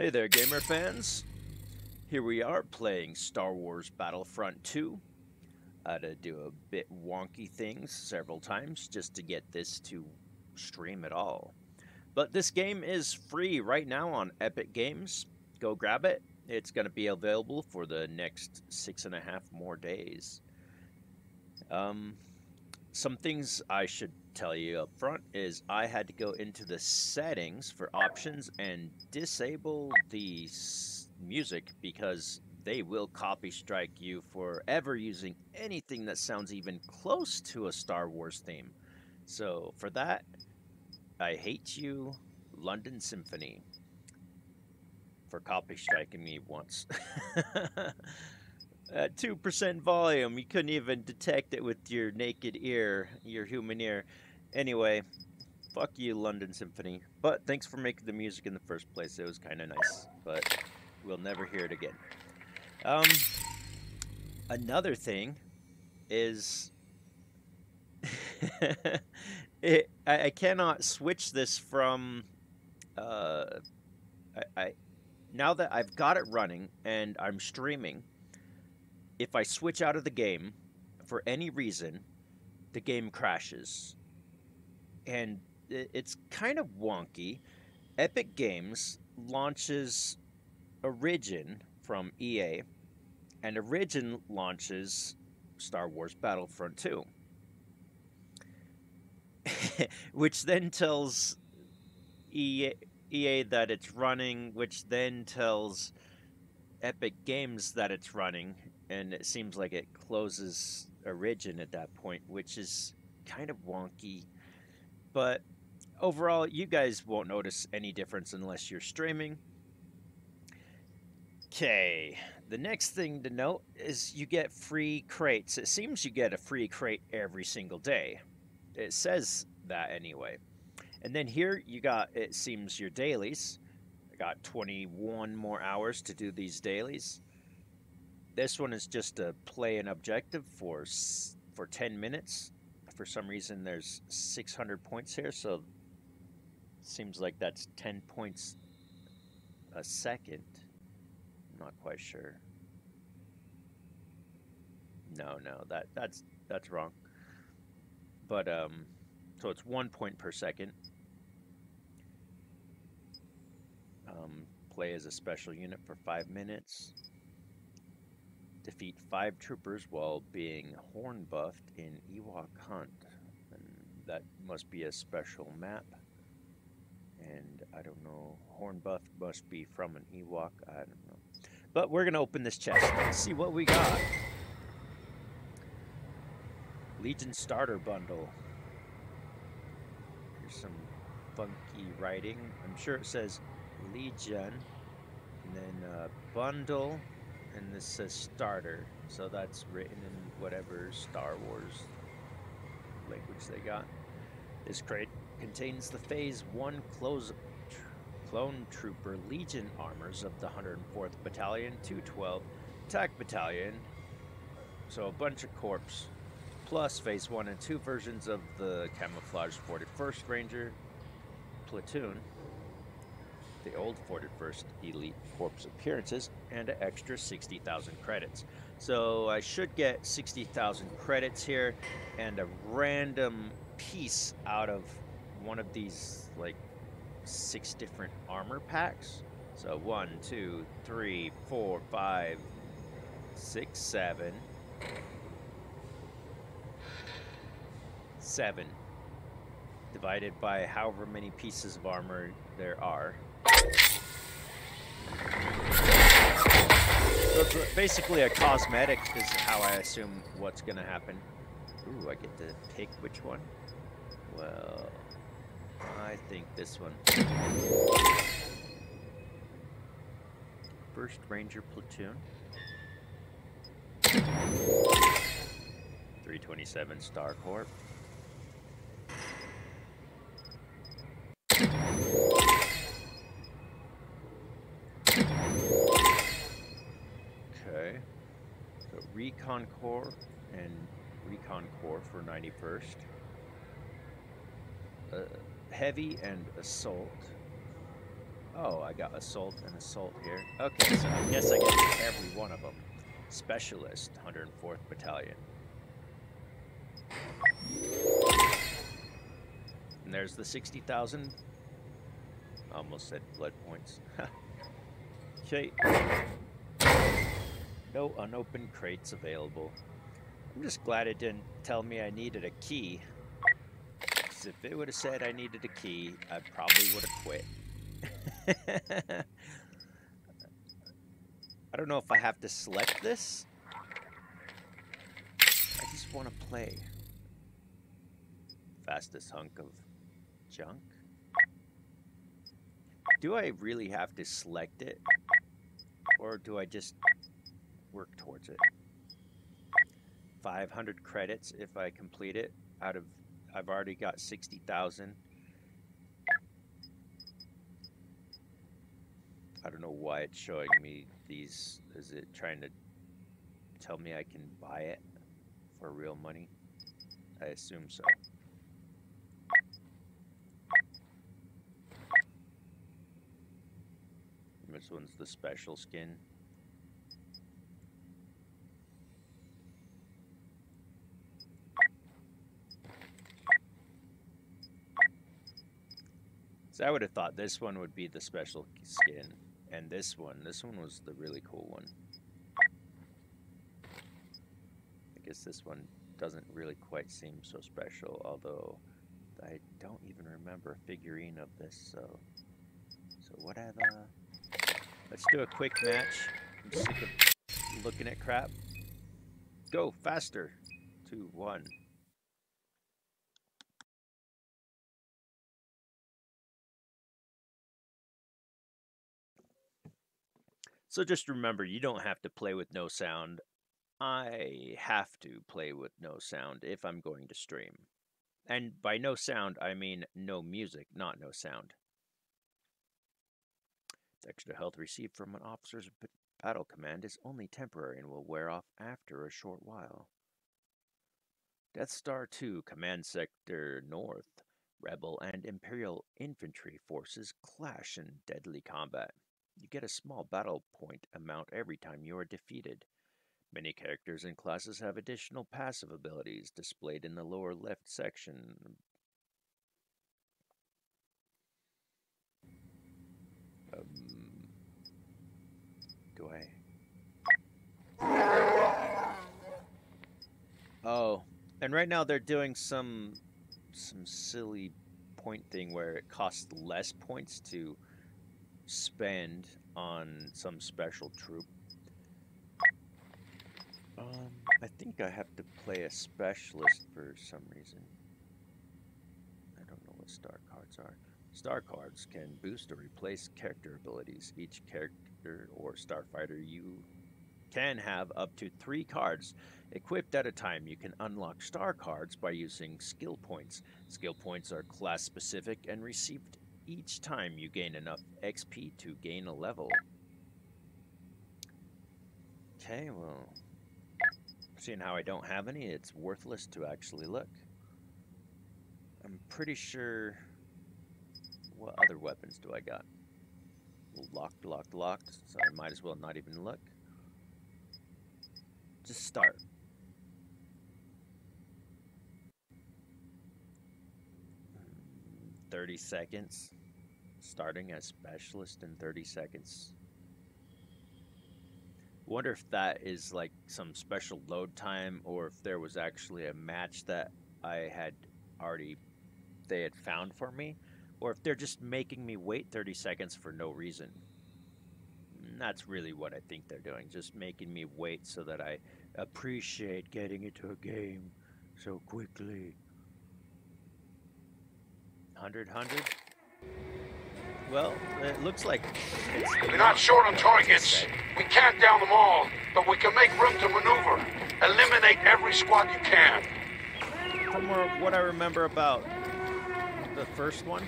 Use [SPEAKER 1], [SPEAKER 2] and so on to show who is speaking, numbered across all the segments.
[SPEAKER 1] Hey there, gamer fans. Here we are playing Star Wars Battlefront 2. I had to do a bit wonky things several times just to get this to stream at all. But this game is free right now on Epic Games. Go grab it. It's going to be available for the next six and a half more days. Um, some things I should tell you up front is I had to go into the settings for options and disable the music because they will copy strike you for ever using anything that sounds even close to a Star Wars theme. So for that, I hate you, London Symphony, for copy striking me once. At 2% volume, you couldn't even detect it with your naked ear, your human ear. Anyway, fuck you, London Symphony. But thanks for making the music in the first place. It was kind of nice, but we'll never hear it again. Um, another thing is it, I, I, cannot switch this from uh, I, I now that I've got it running and I'm streaming if I switch out of the game for any reason, the game crashes. And it's kind of wonky. Epic Games launches Origin from EA, and Origin launches Star Wars Battlefront 2. which then tells EA, EA that it's running, which then tells Epic Games that it's running, and it seems like it closes Origin at that point, which is kind of wonky. But overall, you guys won't notice any difference unless you're streaming. Okay, the next thing to note is you get free crates. It seems you get a free crate every single day. It says that anyway. And then here you got, it seems, your dailies. I got 21 more hours to do these dailies. This one is just to play an objective for for 10 minutes. For some reason, there's 600 points here, so seems like that's 10 points a second. I'm not quite sure. No, no, that that's that's wrong. But um, so it's one point per second. Um, play as a special unit for five minutes defeat five troopers while being horn buffed in Ewok Hunt. And that must be a special map. And I don't know, horn buff must be from an Ewok. I don't know. But we're going to open this chest see what we got. Legion Starter Bundle. Here's some funky writing. I'm sure it says Legion. And then uh, Bundle and this says starter, so that's written in whatever Star Wars language they got. This crate contains the Phase 1 close, tr Clone Trooper Legion armors of the 104th Battalion, 212 Attack Battalion, so a bunch of corps, plus Phase 1 and 2 versions of the Camouflage 41st Ranger platoon, the old 41st Elite Corps appearances, and an extra 60,000 credits. So I should get 60,000 credits here and a random piece out of one of these like six different armor packs. So one, two, three, four, five, six, seven, seven divided by however many pieces of armor there are. So basically a cosmetic is how I assume what's gonna happen. Ooh, I get to pick which one. Well, I think this one. First Ranger Platoon. 327 Star Corps. Recon Corps and Recon Corps for 91st. Uh, heavy and Assault. Oh, I got assault and assault here. Okay, so I guess I get every one of them. Specialist, 104th Battalion. And there's the 60,000. Almost said blood points. okay. No unopened crates available. I'm just glad it didn't tell me I needed a key. Because if it would have said I needed a key, I probably would have quit. I don't know if I have to select this. I just want to play. Fastest hunk of junk. Do I really have to select it? Or do I just work towards it? 500 credits if I complete it out of I've already got 60,000 I don't know why it's showing me these is it trying to tell me I can buy it for real money? I assume so. This one's the special skin So I would have thought this one would be the special skin. And this one, this one was the really cool one. I guess this one doesn't really quite seem so special, although I don't even remember a figurine of this, so... So whatever. Let's do a quick match. I'm sick of looking at crap. Go, faster. Two, one. So just remember, you don't have to play with no sound. I have to play with no sound if I'm going to stream. And by no sound, I mean no music, not no sound. The extra health received from an officer's battle command is only temporary and will wear off after a short while. Death Star 2 Command Sector North. Rebel and Imperial infantry forces clash in deadly combat. You get a small battle point amount every time you are defeated. Many characters and classes have additional passive abilities displayed in the lower left section. Um, do I? Oh, and right now they're doing some some silly point thing where it costs less points to spend on some special troop. Um, I think I have to play a specialist for some reason. I don't know what star cards are. Star cards can boost or replace character abilities. Each character or starfighter you can have up to three cards equipped at a time. You can unlock star cards by using skill points. Skill points are class specific and received each time you gain enough XP to gain a level. Okay, well, seeing how I don't have any, it's worthless to actually look. I'm pretty sure... What other weapons do I got? Locked, locked, locked, so I might as well not even look. Just start. 30 seconds. Starting as specialist in 30 seconds. Wonder if that is like some special load time or if there was actually a match that I had already they had found for me or if they're just making me wait 30 seconds for no reason. that's really what I think they're doing, just making me wait so that I appreciate getting into a game so quickly. 100, 100. Well, it looks like
[SPEAKER 2] We're not short on targets. We can't down them all, but we can make room to maneuver. Eliminate every squad you can.
[SPEAKER 1] From what I remember about the first one,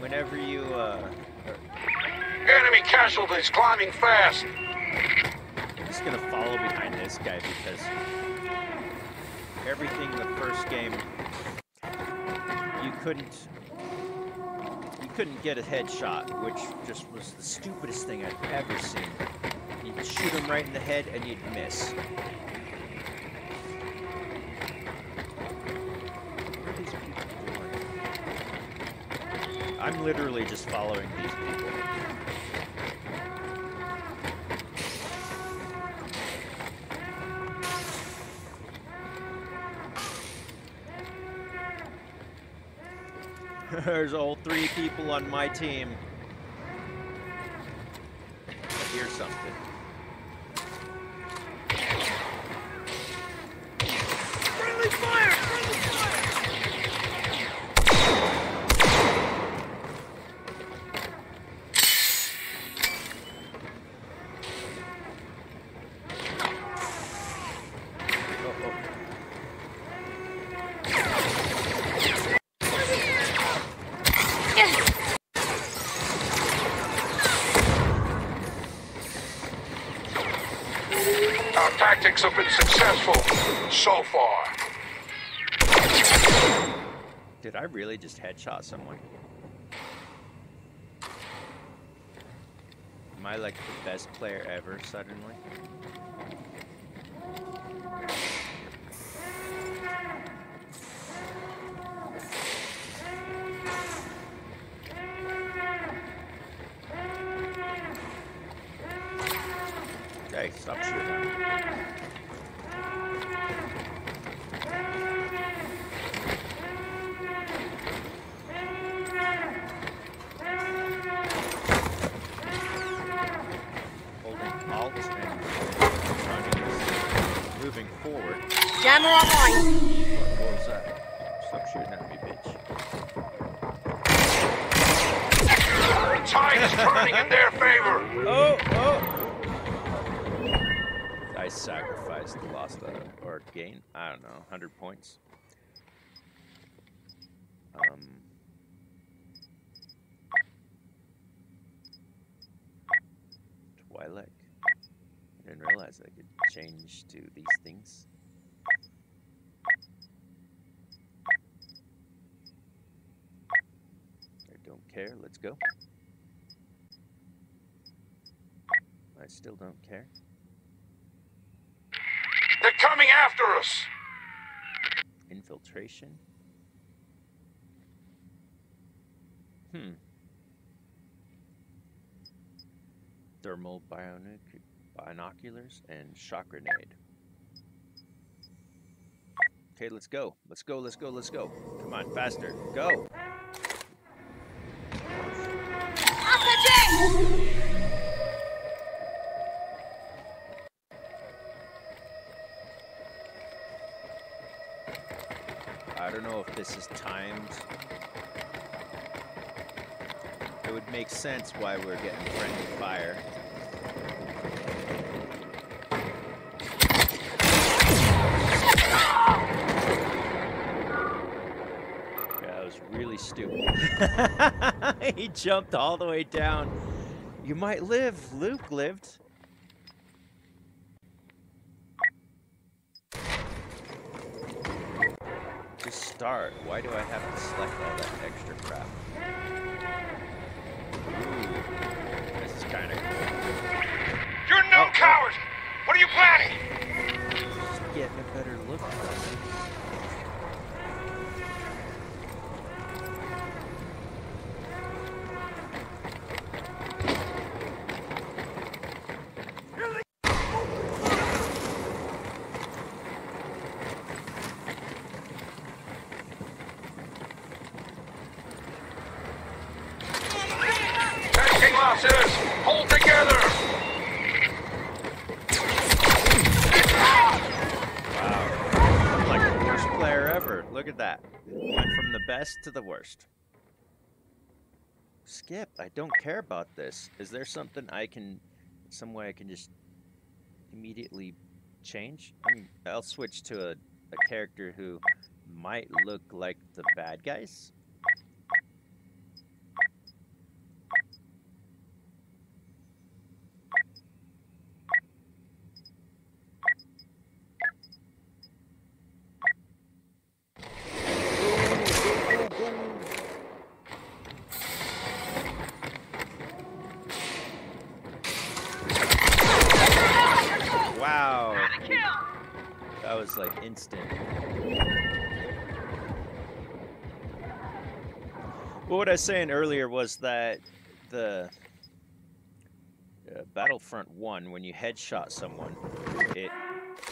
[SPEAKER 1] whenever you, uh...
[SPEAKER 2] Enemy casualties climbing fast.
[SPEAKER 1] I'm just gonna follow behind this guy because everything in the first game you couldn't couldn't get a headshot, which just was the stupidest thing I've ever seen. You'd shoot him right in the head and you'd miss. I'm literally just following these people. There's all three people on my team. I hear something.
[SPEAKER 3] Friendly fire! Friendly fire!
[SPEAKER 1] Oh, oh.
[SPEAKER 2] Our tactics have been successful so far.
[SPEAKER 1] Really just headshot someone? Am I like the best player ever suddenly? Hey, stop shooting. at me. Holding Alt and running is moving forward.
[SPEAKER 3] Jammer online.
[SPEAKER 1] What, what was that? Stop shooting at me, bitch.
[SPEAKER 2] The tide is turning in their favor.
[SPEAKER 1] Oh, oh! I sacrificed, lost a, or gained, I don't know, 100 points. Um. I didn't realize I could change to these things. I don't care, let's go. I still don't care.
[SPEAKER 2] They're coming after us.
[SPEAKER 1] Infiltration? Hmm. Thermal bionic binoculars and shock grenade. Okay, let's go. Let's go, let's go, let's go. Come on, faster. Go.
[SPEAKER 3] Off the
[SPEAKER 1] this is timed. It would make sense why we're getting friendly fire. Yeah, that was really stupid. he jumped all the way down. You might live. Luke lived. Just start. Why do I have to select all that extra crap? Ooh, this is kind of cool.
[SPEAKER 2] You're no
[SPEAKER 1] Oh, oh.
[SPEAKER 2] coward. What are you planning?
[SPEAKER 1] Just getting a better look at it.
[SPEAKER 2] Taking losses. Hold together.
[SPEAKER 1] Wow. I'm like the worst player ever. Look at that. Went from the best to the worst. Skip, I don't care about this. Is there something I can, some way I can just immediately change? I mean, I'll switch to a, a character who might look like the bad guys. Wow. That was like instant. Well, what I was saying earlier was that the uh, Battlefront 1, when you headshot someone, it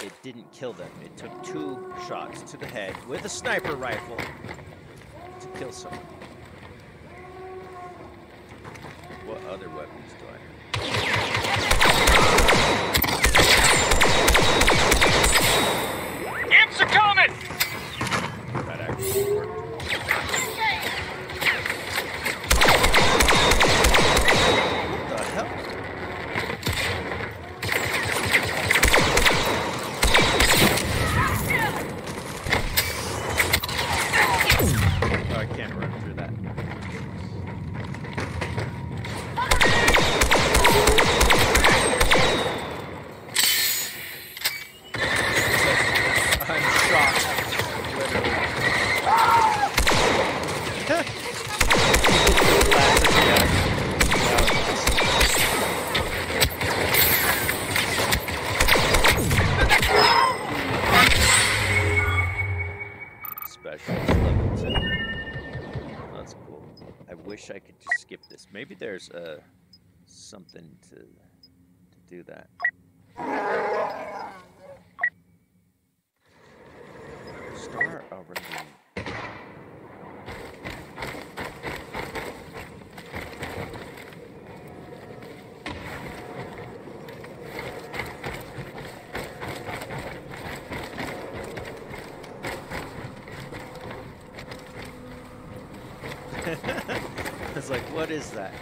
[SPEAKER 1] it didn't kill them. It took two shots to the head with a sniper rifle to kill someone. What other weapons do uh, something to, to do that. Star over like, what is that?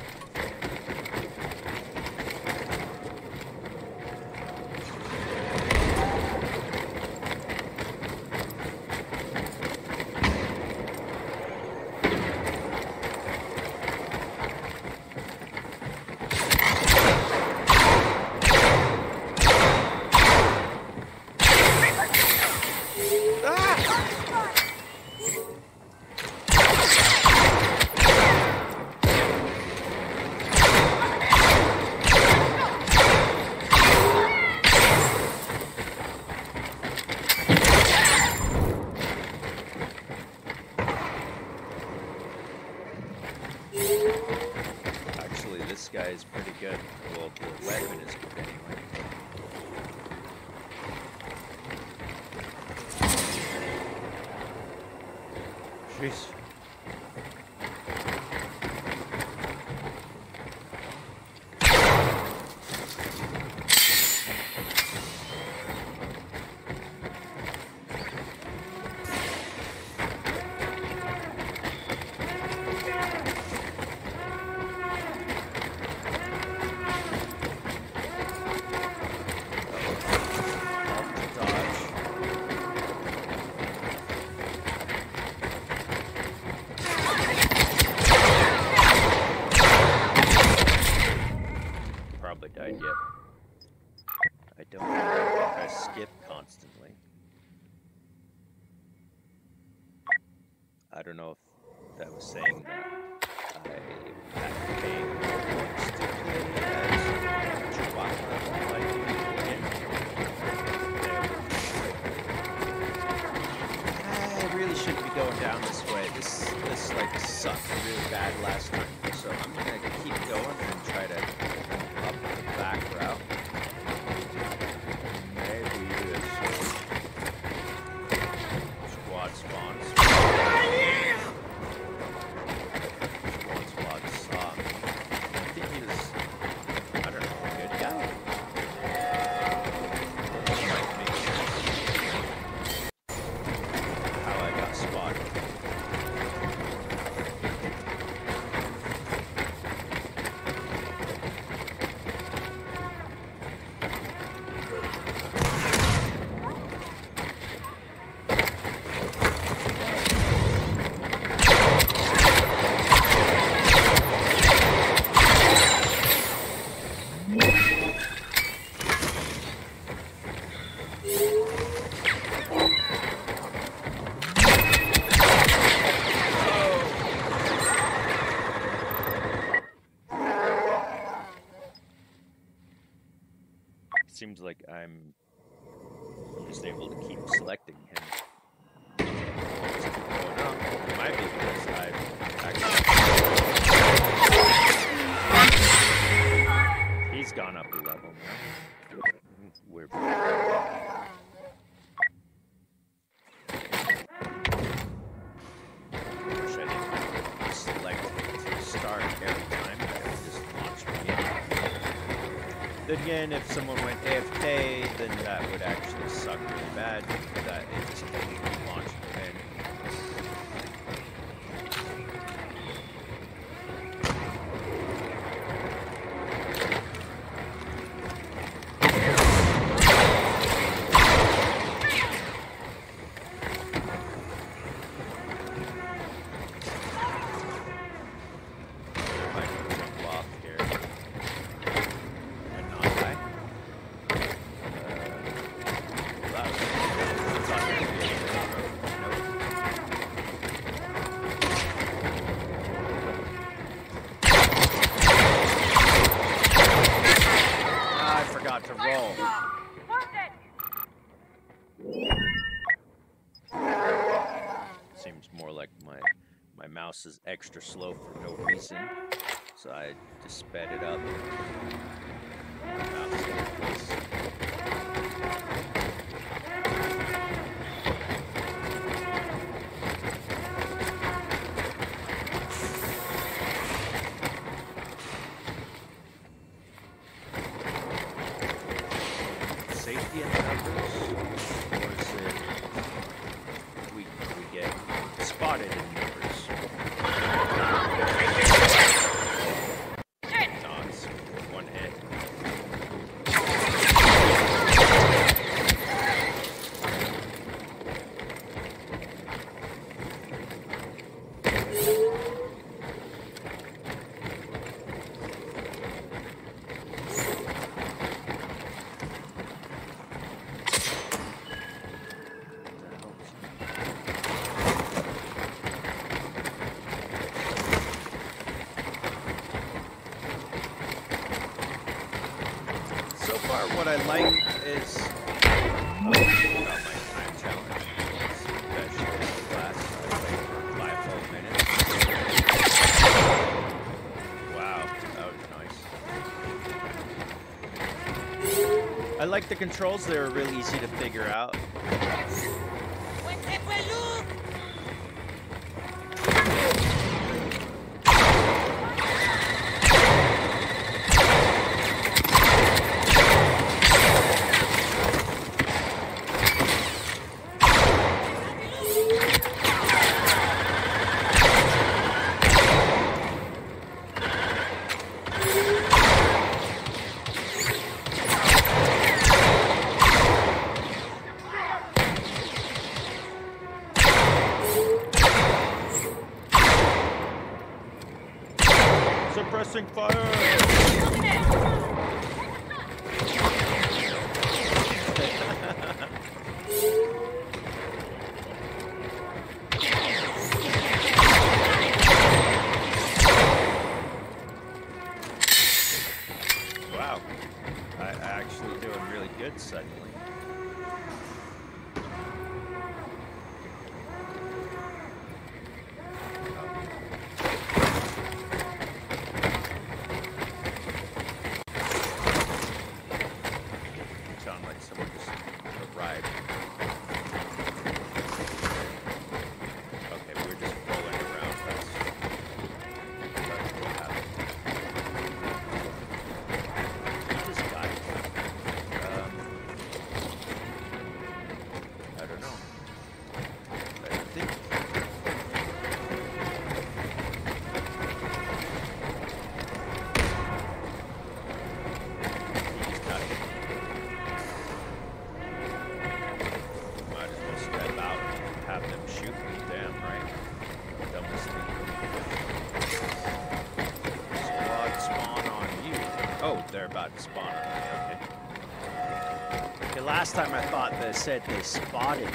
[SPEAKER 1] in if someone extra slow for no reason. So I just sped it up. I like is... I like the. Wow, that was nice. I like the controls, They're really easy to figure out. said they spotted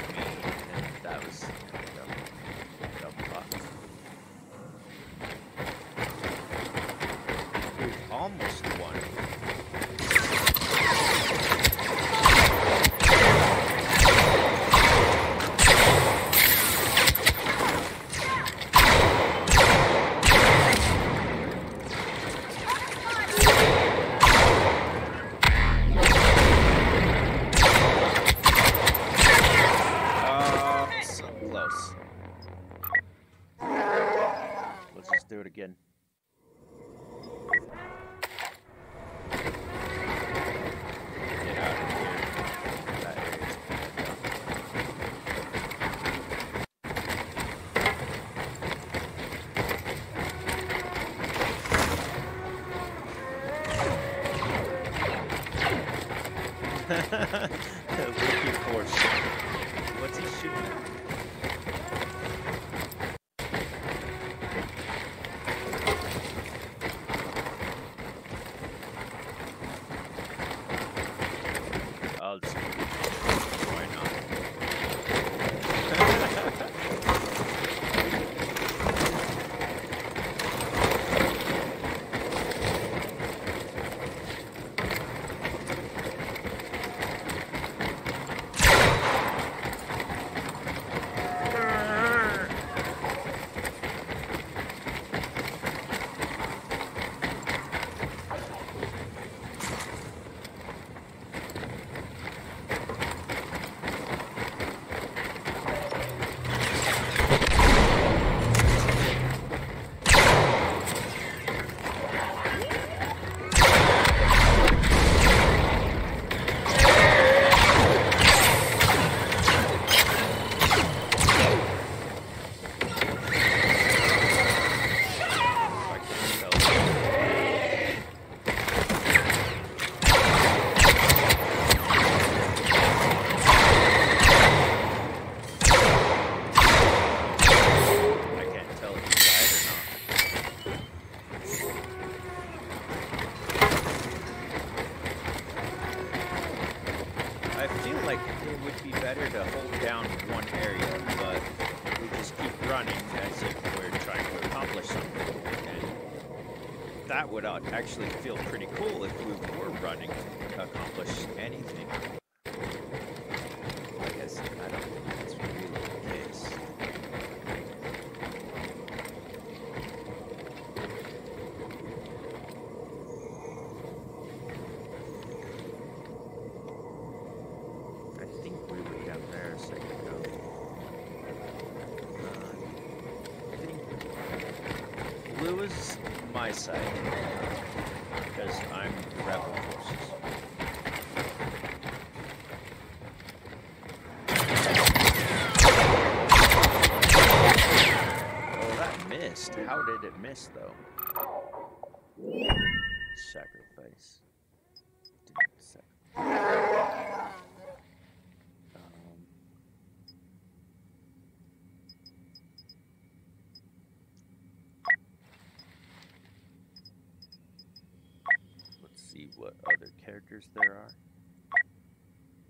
[SPEAKER 1] other there are.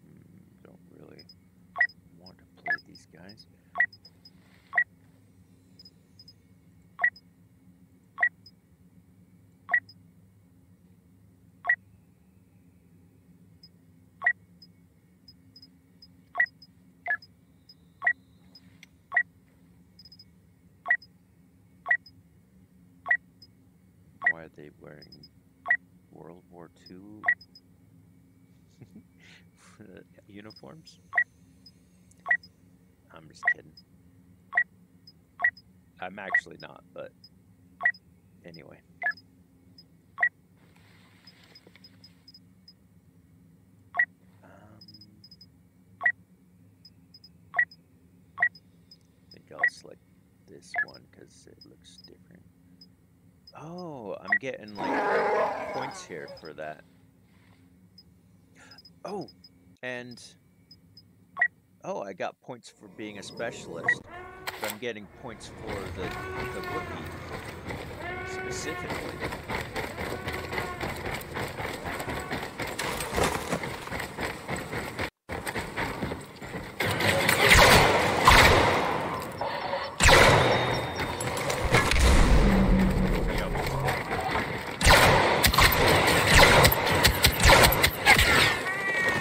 [SPEAKER 1] Mm, don't really want to play these guys. Why are they wearing World War II uniforms? I'm just kidding. I'm actually not, but anyway. Um, I think I'll select this one because it looks different. Oh, I'm getting like points here for that. Oh, and oh, I got points for being a specialist. But I'm getting points for the the Wookiee specifically. Yup.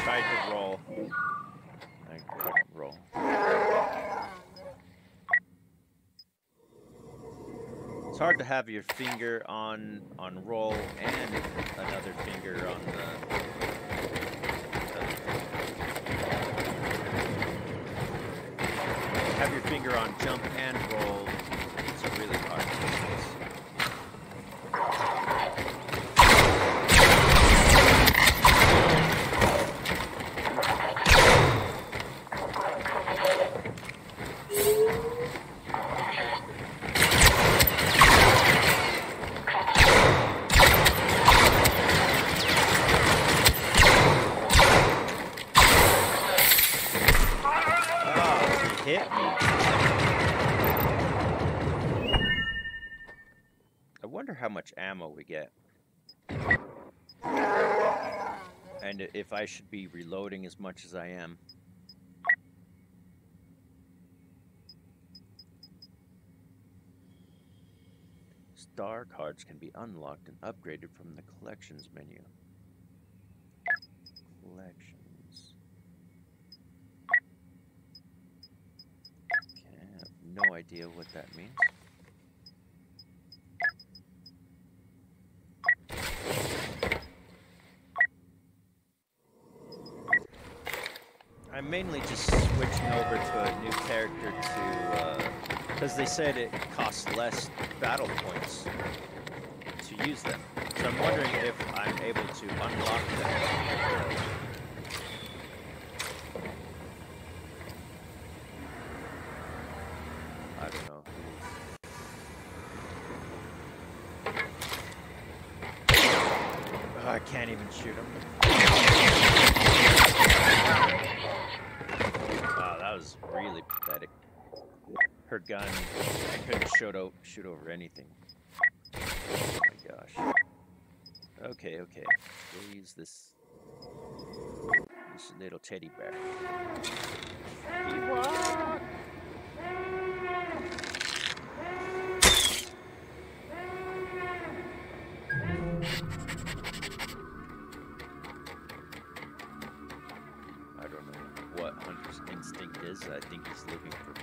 [SPEAKER 1] Tried to roll. I couldn't roll. It's hard to have your finger on on roll and another finger on the. Have your finger on jump and roll. Should be reloading as much as I am. Star cards can be unlocked and upgraded from the collections menu. Collections. Okay, I have no idea what that means. I'm mainly just switching over to a new character to, uh, because they said it costs less battle points to use them. So I'm wondering if I'm able to unlock them. I don't know. Oh, I can't even shoot him. Wow, that was really pathetic. Her gun, I couldn't shoot, over anything. Oh my gosh. Okay, okay. We'll use this. This little teddy bear. I don't know what Hunter's instinct is. I think he's looking for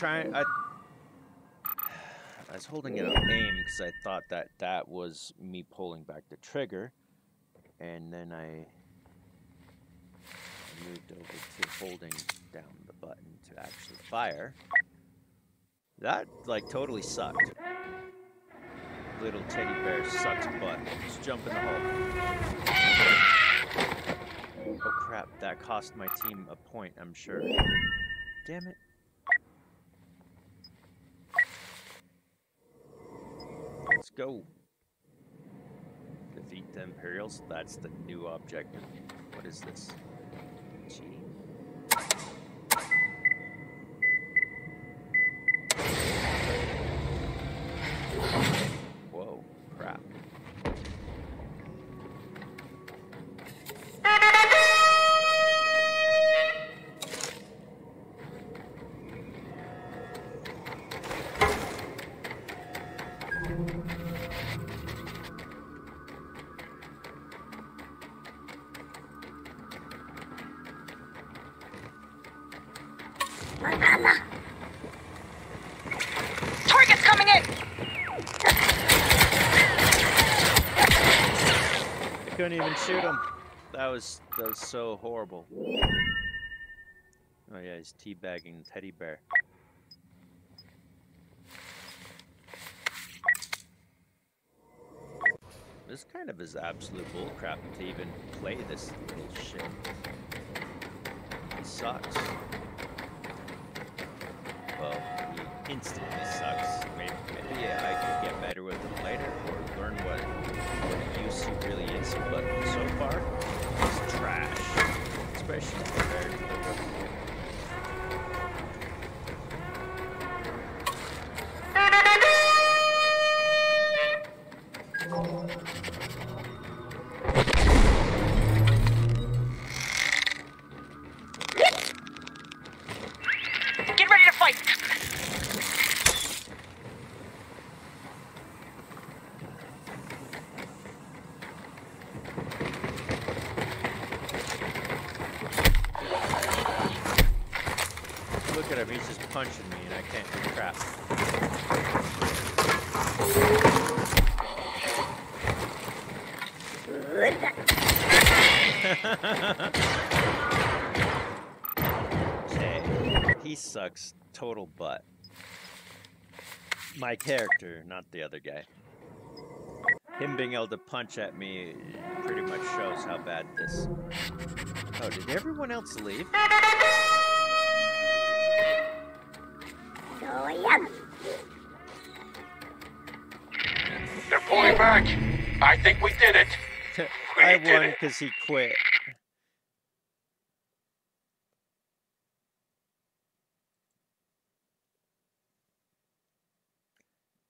[SPEAKER 1] trying. I, I was holding it on aim because I thought that that was me pulling back the trigger, and then I moved over to holding down the button to actually fire. That like totally sucked. Little teddy bear sucks butt. Just jump in the hole. Oh crap! That cost my team a point. I'm sure. Damn it. Let's go. Defeat the Imperials. That's the new objective. What is this? Shoot him. That was that was so horrible. Oh yeah, he's teabagging teddy bear. This kind of is absolute bullcrap to even play this little shit. It sucks. Well, he instantly But Look at him, he's just punching me and I can't do crap. Okay. He sucks total butt. My character, not the other guy. Him being able to punch at me pretty much shows how bad this. Oh, did everyone else leave?
[SPEAKER 2] They're pulling back. I think we did it.
[SPEAKER 1] I
[SPEAKER 2] did
[SPEAKER 1] won
[SPEAKER 2] it.
[SPEAKER 1] because he quit.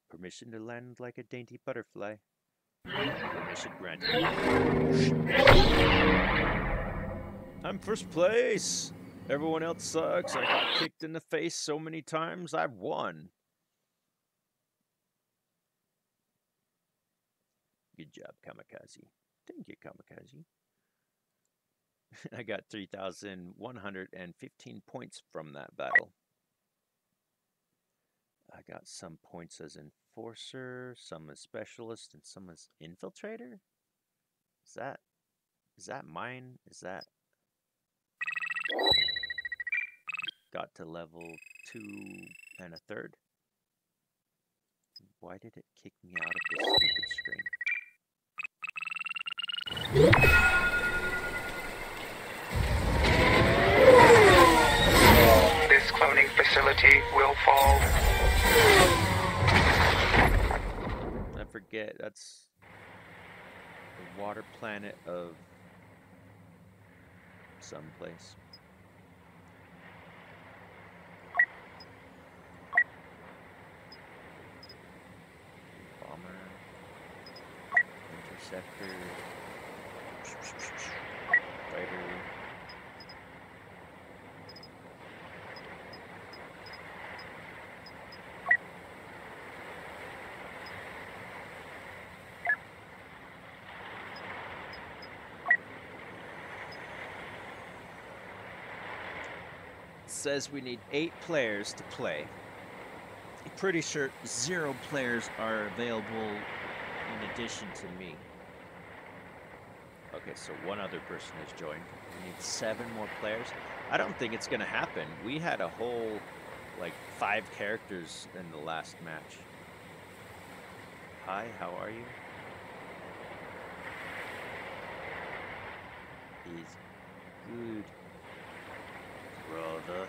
[SPEAKER 1] Permission to land like a dainty butterfly. Permission granted. I'm first place. Everyone else sucks. I got kicked in the face so many times. I've won. Good job, Kamikaze. Thank you, Kamikaze. I got 3,115 points from that battle. I got some points as enforcer, some as specialist, and some as infiltrator. Is that is that mine? Is that got to level two and a third? Why did it kick me out of this stupid screen?
[SPEAKER 4] This cloning facility will fall.
[SPEAKER 1] I forget that's the water planet of someplace. Fighter. says we need eight players to play. I'm pretty sure zero players are available in addition to me. Okay, so one other person has joined. We need seven more players. I don't think it's gonna happen. We had a whole, like, five characters in the last match. Hi, how are you? He's good brother.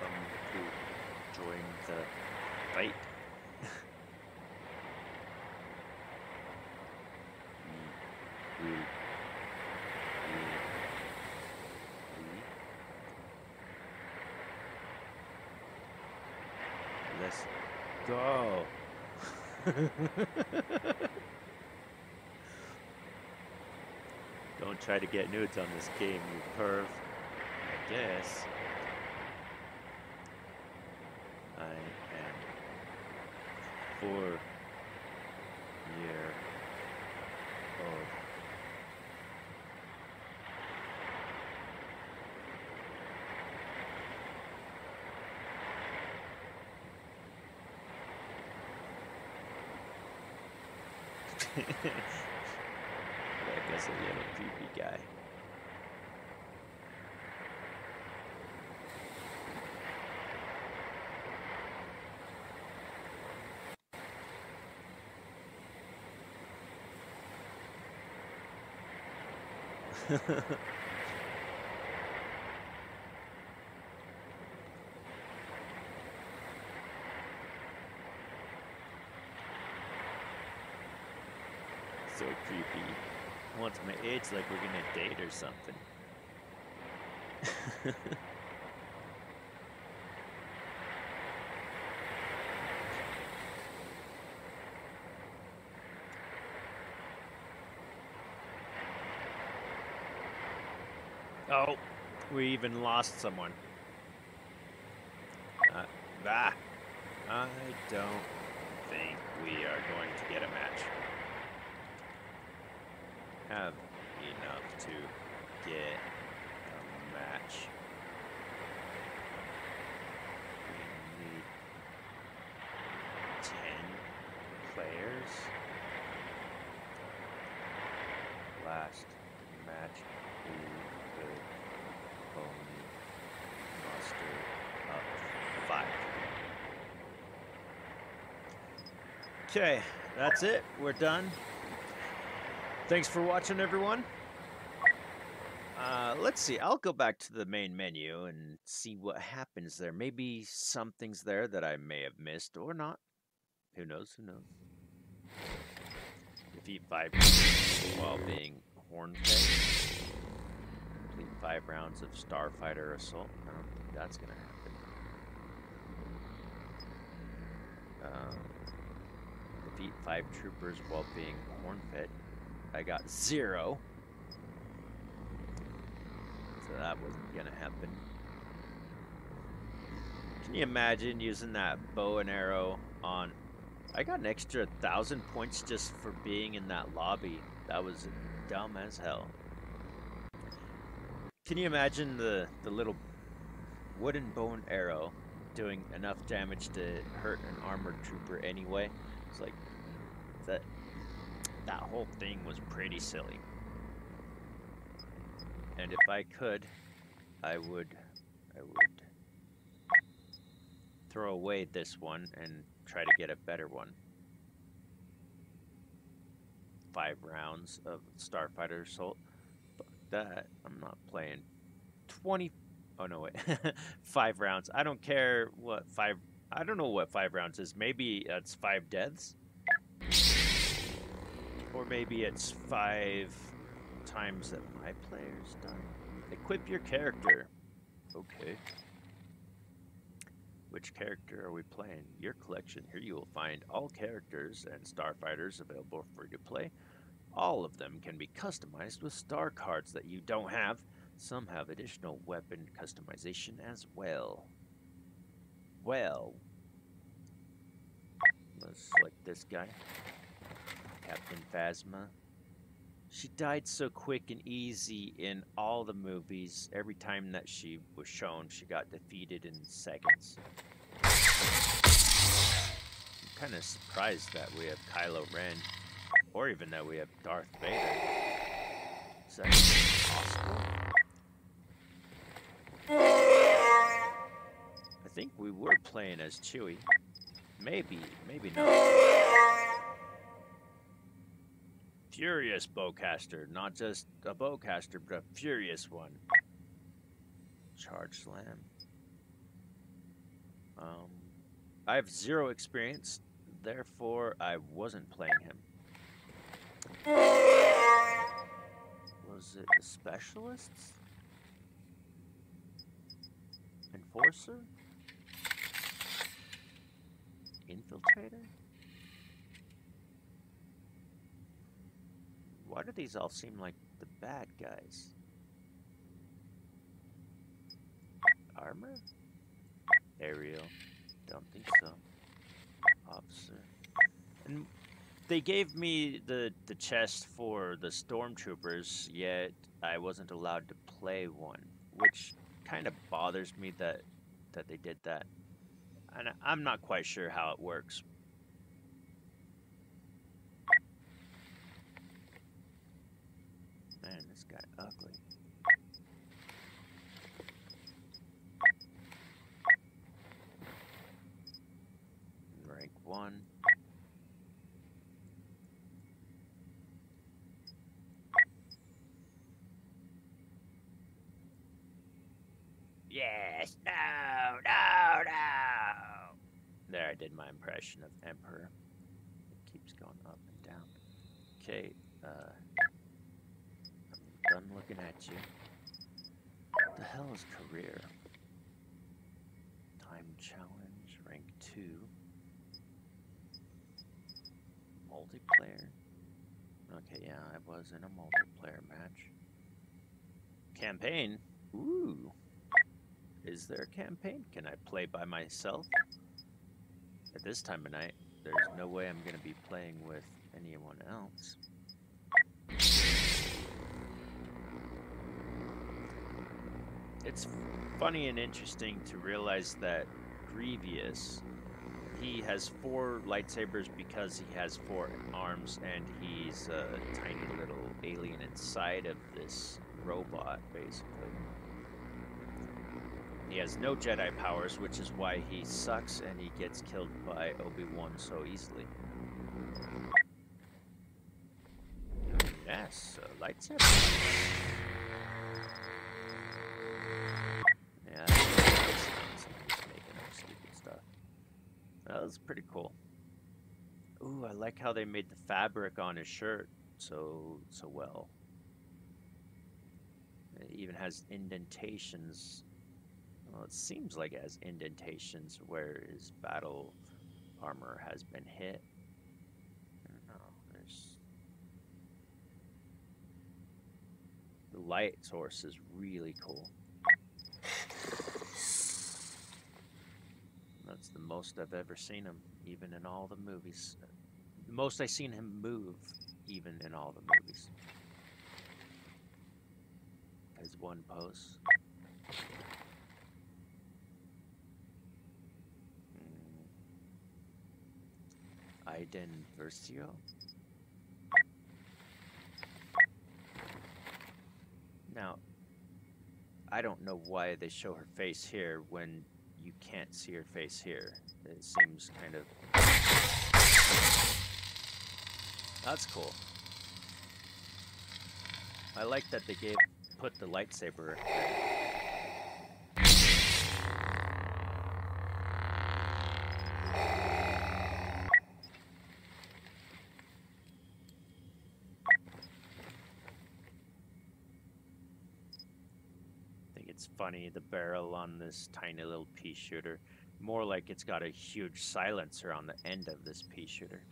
[SPEAKER 1] Come to join the fight. we will. we- Let's Don't try to get nudes on this game, you perv. I guess. I am four year old. I guess a little creepy guy. so creepy. Wants my age like we're gonna date or something. oh, we even lost someone. Uh, ah, I don't think we are going to get a match have enough to get a match. We need 10 players. Last match we could only muster up five. Okay, that's it. We're done. Thanks for watching, everyone. Uh, let's see. I'll go back to the main menu and see what happens there. Maybe something's there that I may have missed or not. Who knows? Who knows? Defeat five while being horn. Complete five rounds of Starfighter Assault. I don't think that's gonna happen. Um, defeat five troopers while being horn fed. I got zero. So that wasn't gonna happen. Can you imagine using that bow and arrow on... I got an extra thousand points just for being in that lobby. That was dumb as hell. Can you imagine the, the little wooden bow and arrow doing enough damage to hurt an armored trooper anyway? It's like that that whole thing was pretty silly. And if I could, I would I would throw away this one and try to get a better one. Five rounds of Starfighter Assault. Fuck that. I'm not playing 20 Oh no wait. 5 rounds. I don't care what 5 I don't know what 5 rounds is. Maybe it's 5 deaths. Or maybe it's 5 times that my players done. Equip your character. Okay. Which character are we playing? Your collection. Here you will find all characters and starfighters available for you to play. All of them can be customized with star cards that you don't have. Some have additional weapon customization as well. Well, let's select this guy. Captain Phasma. She died so quick and easy in all the movies. Every time that she was shown, she got defeated in seconds. I'm kind of surprised that we have Kylo Ren, or even that we have Darth Vader. Is that possible? I think we were playing as Chewie. Maybe, maybe not. Furious bowcaster, not just a bowcaster, but a furious one. Charge slam. Um, I have zero experience, therefore I wasn't playing him. Was it the specialists? Enforcer? Infiltrator? Why do these all seem like the bad guys? Armor? Aerial. Don't think so. Officer. And they gave me the, the chest for the stormtroopers, yet I wasn't allowed to play one, which kind of bothers me that that they did that. And I'm not quite sure how it works. Man, this guy ugly. Rank one. Yes, no, no, no. There, I did my impression of Emperor. It keeps going up and down. Okay, uh, I'm done looking at you. What the hell is career? Time challenge, rank two. Multiplayer. Okay, yeah, I was in a multiplayer match. Campaign. Ooh. Is there a campaign? Can I play by myself? At this time of night, there's no way I'm going to be playing with anyone else. it's funny and interesting to realize that Grievous, he has four lightsabers because he has four arms and he's a tiny little alien inside of this robot, basically. He has no Jedi powers, which is why he sucks and he gets killed by Obi-Wan so easily. Yes, lightsaber. Yeah. That was pretty cool. Ooh, I like how they made the fabric on his shirt so so well. It even has indentations. Well, it seems like it has indentations where his battle armor has been hit. I don't know. There's the light source is really cool. That's the most I've ever seen him, even in all the movies. The most I've seen him move, even in all the movies. His one pose. Mm. Iden Versio. Now, I don't know why they show her face here when you can't see her face here. It seems kind of. That's cool. I like that they gave put the lightsaber. I think it's funny the barrel on this tiny little pea shooter. More like it's got a huge silencer on the end of this pea shooter.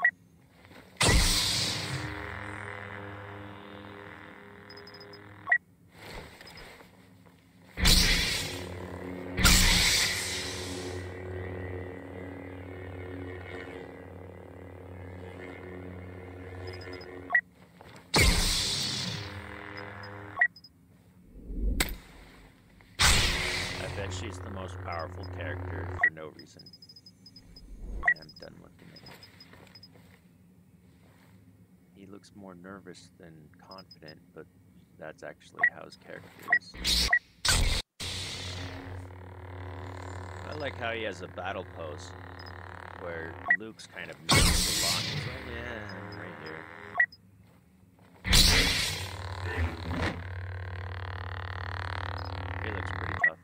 [SPEAKER 1] More nervous than confident, but that's actually how his character is. I like how he has a battle pose where Luke's kind of nervous a lot. He's like, yeah, right here. He looks pretty tough.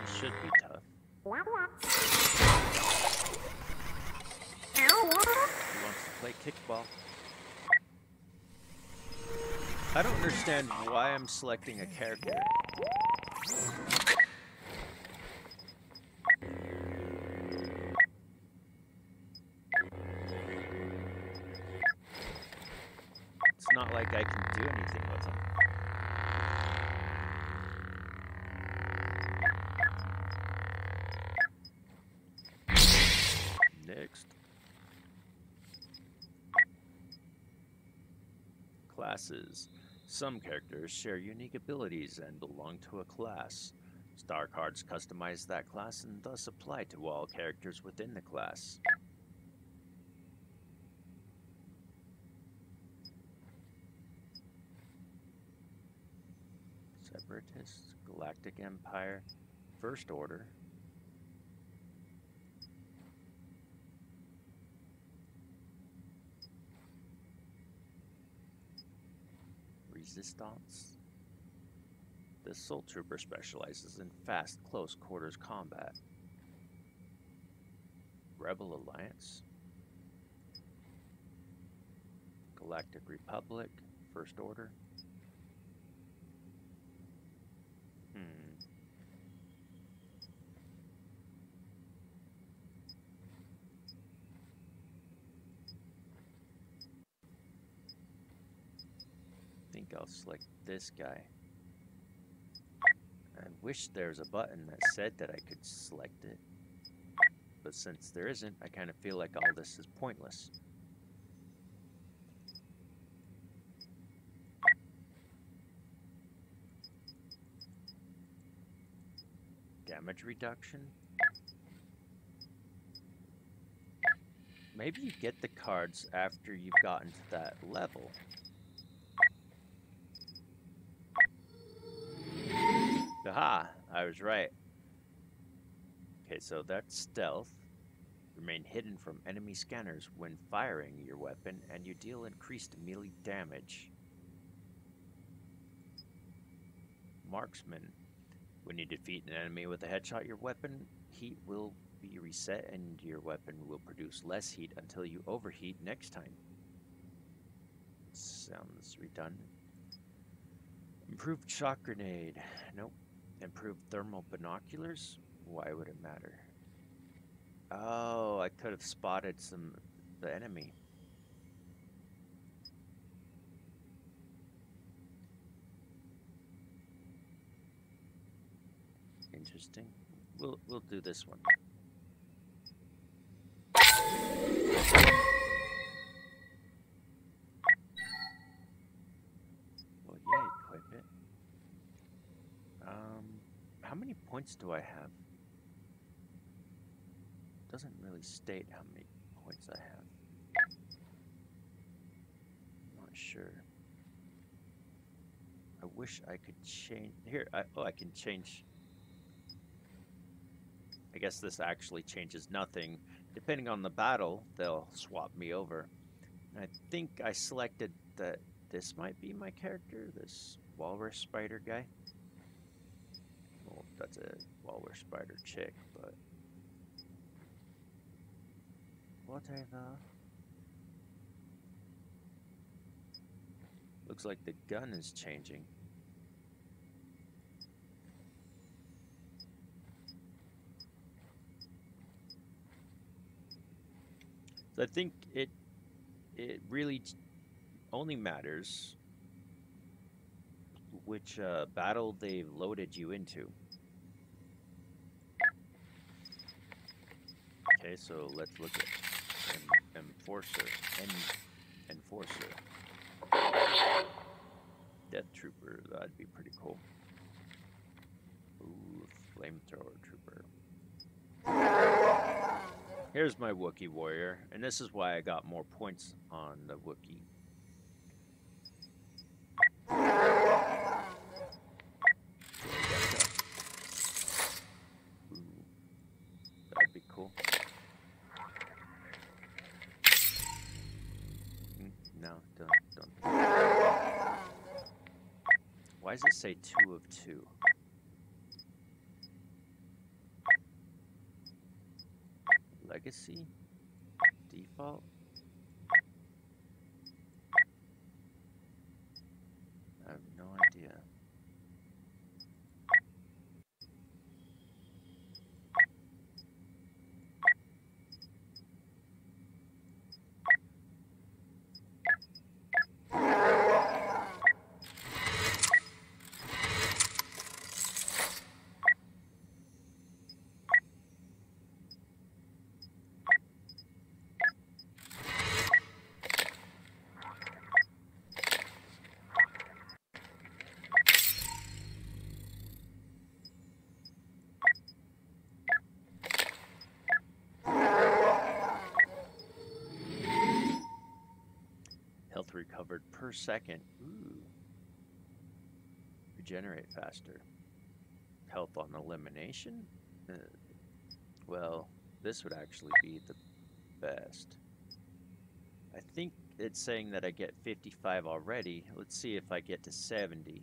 [SPEAKER 1] He should be tough. He wants to play kickball. I don't understand why I'm selecting a character. Some characters share unique abilities and belong to a class. Star cards customize that class and thus apply to all characters within the class. Separatists, Galactic Empire, First Order. Resistance. The Soul Trooper specializes in fast, close quarters combat. Rebel Alliance. Galactic Republic, First Order. I'll select this guy. I wish there was a button that said that I could select it. But since there isn't, I kind of feel like all this is pointless. Damage reduction? Maybe you get the cards after you've gotten to that level. Aha! I was right. Okay, so that's stealth. Remain hidden from enemy scanners when firing your weapon, and you deal increased melee damage. Marksman. When you defeat an enemy with a headshot, your weapon heat will be reset and your weapon will produce less heat until you overheat next time. Sounds redundant. Improved shock grenade. Nope. Improved thermal binoculars? Why would it matter? Oh, I could have spotted some the enemy. Interesting. We'll we'll do this one. Well, yeah, equip it. Um, how many points do I have? Doesn't really state how many points I have. Not sure. I wish I could change here. I, oh, I can change. I guess this actually changes nothing. Depending on the battle, they'll swap me over. And I think I selected that this might be my character, this walrus spider guy. That's a walrus spider chick, but whatever. Looks like the gun is changing. So I think it it really only matters which uh, battle they've loaded you into. Okay, so let's look at en- Enforcer. En- Enforcer. Death Trooper, that'd be pretty cool. Ooh, Flamethrower Trooper. Here's my Wookiee warrior, and this is why I got more points on the Wookiee. Say two of two? Legacy? Default? I have no idea. Health recovered per second. Ooh. Regenerate faster. Health on elimination? Uh, well, this would actually be the best. I think it's saying that I get 55 already. Let's see if I get to 70.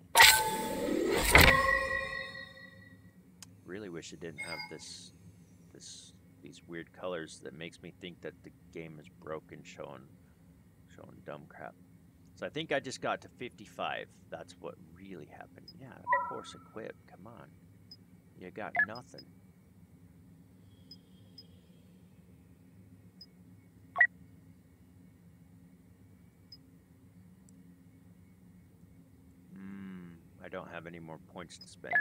[SPEAKER 1] Really wish it didn't have this this these weird colors that makes me think that the game is broken showing showing dumb crap. So I think I just got to 55. That's what really happened. Yeah, of course equip. Come on. You got nothing. Hmm, I don't have any more points to spend.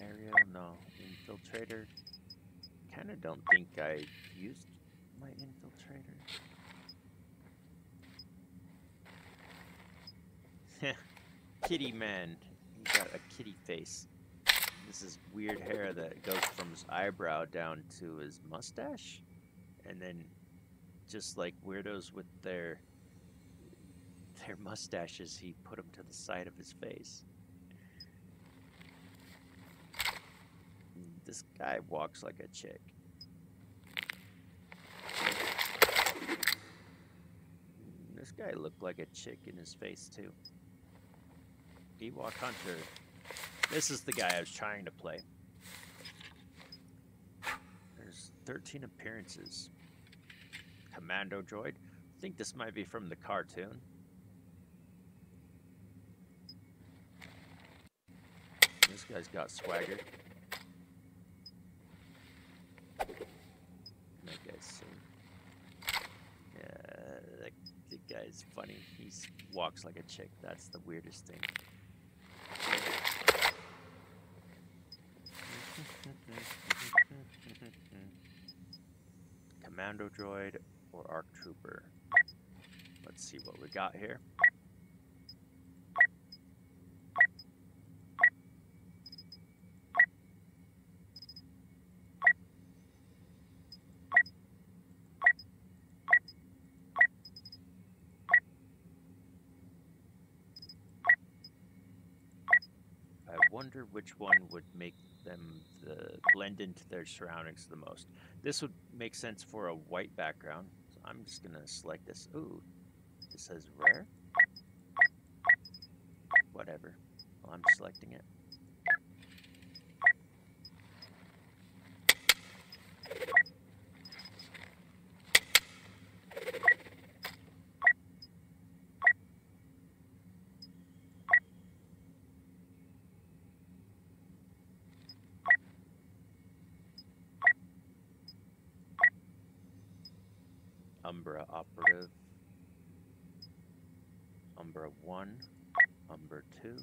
[SPEAKER 1] Aerial, no. Infiltrator, kind of don't think I used infiltrator. Kitty man. He got a kitty face. This is weird hair that goes from his eyebrow down to his mustache, and then just like weirdos with their their mustaches, he put them to the side of his face. This guy walks like a chick. This guy looked like a chick in his face too. Ewok Hunter. This is the guy I was trying to play. There's 13 appearances. Commando droid. I think this might be from the cartoon. This guy's got swagger. That guy's so. Yeah, that, that guy's funny. He walks like a chick. That's the weirdest thing. Commando droid or ARC trooper. Let's see what we got here. I wonder which one would make them the blend into their surroundings the most. This would make sense for a white background. So I'm just gonna select this. Ooh, this says rare. Whatever. Well, I'm selecting it. Umbra operative. Umbra 1, Umbra 2,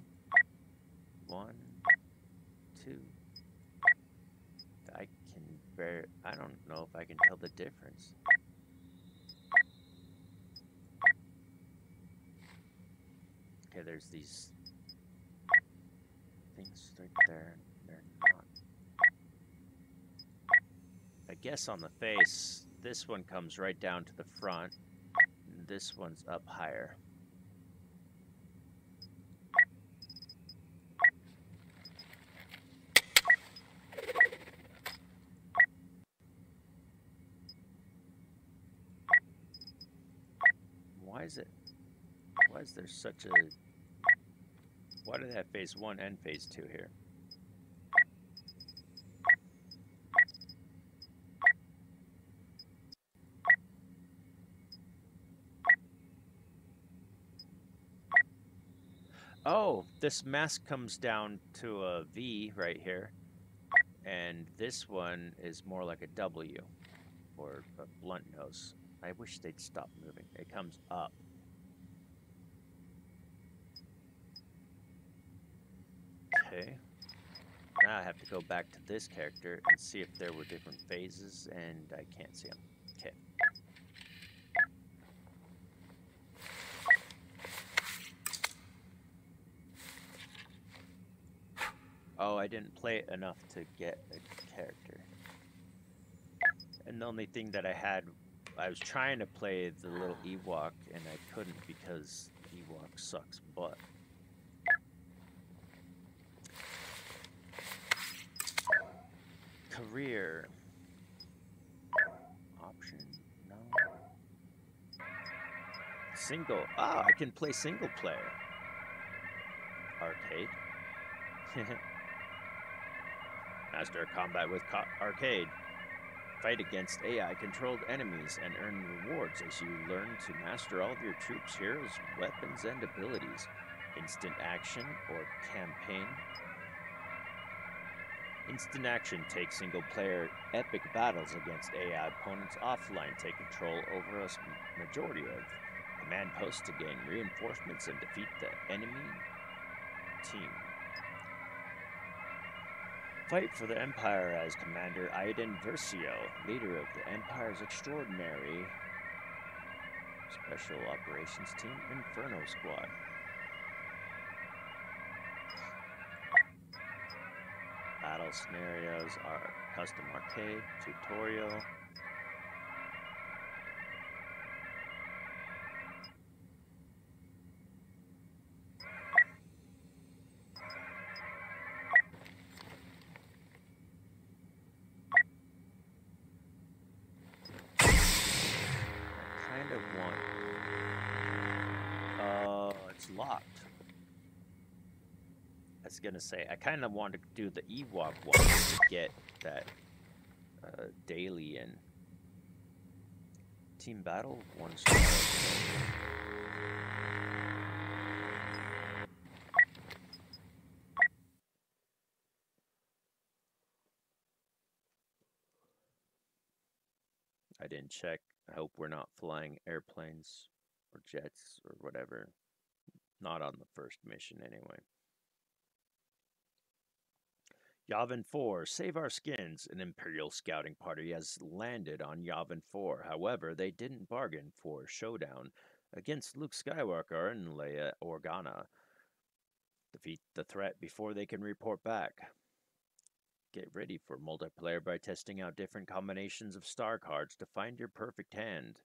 [SPEAKER 1] 1, 2. I can bear, I don't know if I can tell the difference. Okay, there's these things right there. They're not. I guess on the face, this one comes right down to the front. This one's up higher. Why is it? Why is there such a? Why do they have phase one and phase two here? Oh, this mask comes down to a V right here. And this one is more like a W or a blunt nose. I wish they'd stop moving. It comes up. Okay. Now I have to go back to this character and see if there were different phases, and I can't see them. Okay. Oh, I didn't play it enough to get a character. And the only thing that I had, I was trying to play the little Ewok, and I couldn't because Ewok sucks butt. Career. Option? No. Single. Ah, I can play single player. Arcade. Master combat with co- arcade. Fight against AI controlled enemies and earn rewards as you learn to master all of your troops, heroes, weapons, and abilities. Instant action or campaign. Instant action takes single player epic battles against AI opponents offline. Take control over a majority of command posts to gain reinforcements and defeat the enemy team. Fight for the Empire as Commander Iden Versio, leader of the Empire's extraordinary Special Operations Team Inferno Squad. Battle scenarios are Custom Arcade, Tutorial, gonna say I kind of want to do the Ewok one to get that uh, daily in. Team battle one. I didn't check. I hope we're not flying airplanes or jets or whatever. Not on the first mission, anyway. Yavin 4, save our skins. An Imperial scouting party has landed on Yavin 4. However, they didn't bargain for showdown against Luke Skywalker and Leia Organa. Defeat the threat before they can report back. Get ready for multiplayer by testing out different combinations of star cards to find your perfect hand.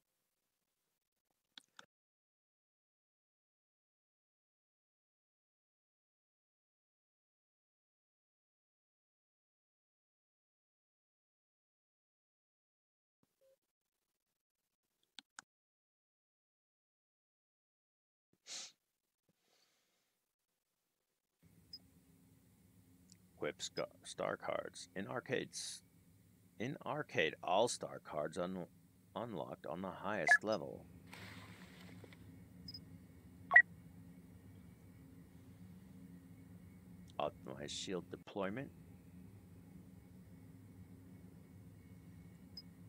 [SPEAKER 1] Star cards in arcades. In arcade, all star cards un- unlocked on the highest level. Optimize shield deployment.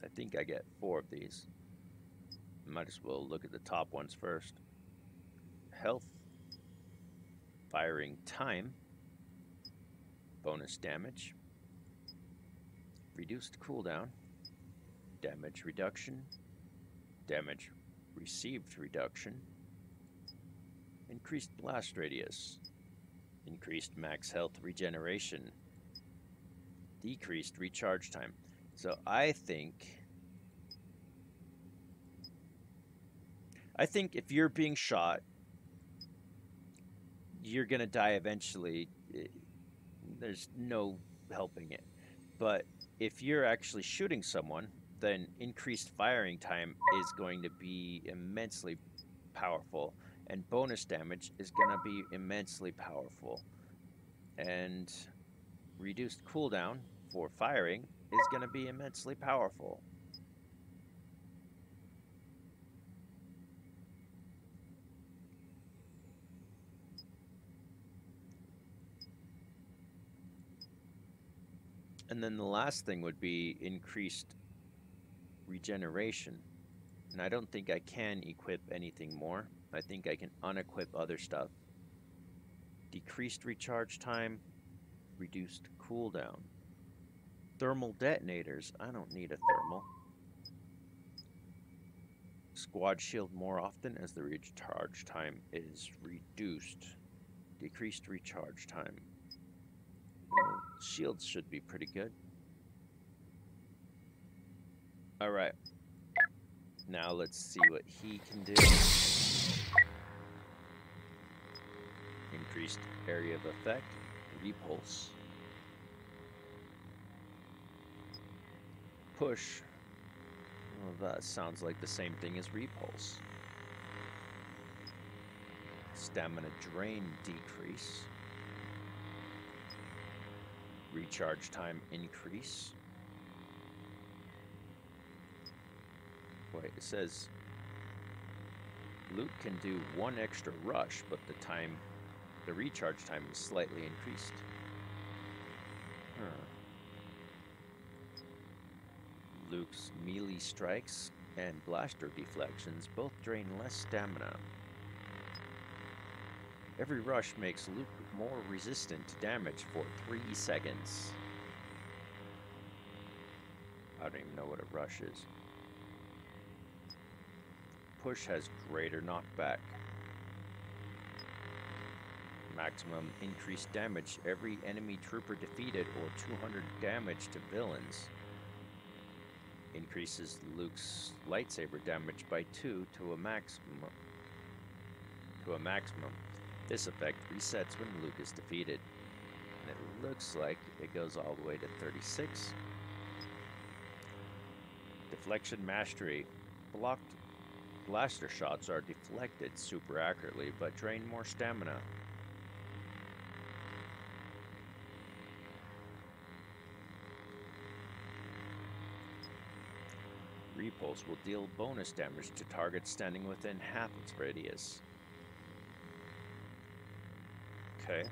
[SPEAKER 1] I think I get four of these. Might as well look at the top ones first. Health. Firing time bonus damage, reduced cooldown, damage reduction, damage received reduction, increased blast radius, increased max health regeneration, decreased recharge time. So I think I think if you're being shot, you're gonna die eventually there's no helping it. But if you're actually shooting someone, then increased firing time is going to be immensely powerful, and bonus damage is going to be immensely powerful. And reduced cooldown for firing is going to be immensely powerful. And then the last thing would be increased regeneration. And I don't think I can equip anything more. I think I can unequip other stuff. Decreased recharge time, reduced cooldown. Thermal detonators. I don't need a thermal. Squad shield more often as the recharge time is reduced. Decreased recharge time. Well, shields should be pretty good. Alright. Now let's see what he can do. Increased area of effect. Repulse. Push. Well, that sounds like the same thing as repulse. Stamina drain decrease recharge time increase. Wait, it says Luke can do one extra rush, but the time, the recharge time is slightly increased. Huh. Luke's melee strikes and blaster deflections both drain less stamina. Every rush makes Luke more resistant to damage for 3 seconds. I don't even know what a rush is. Push has greater knockback. Maximum increased damage. Every enemy trooper defeated or 200 damage to villains. Increases Luke's lightsaber damage by 2 to a maximum. To a maximum. This effect resets when Luke is defeated. And it looks like it goes all the way to 36. Deflection Mastery. Blocked blaster shots are deflected super accurately but drain more stamina. Repulse will deal bonus damage to targets standing within half its radius. Okay.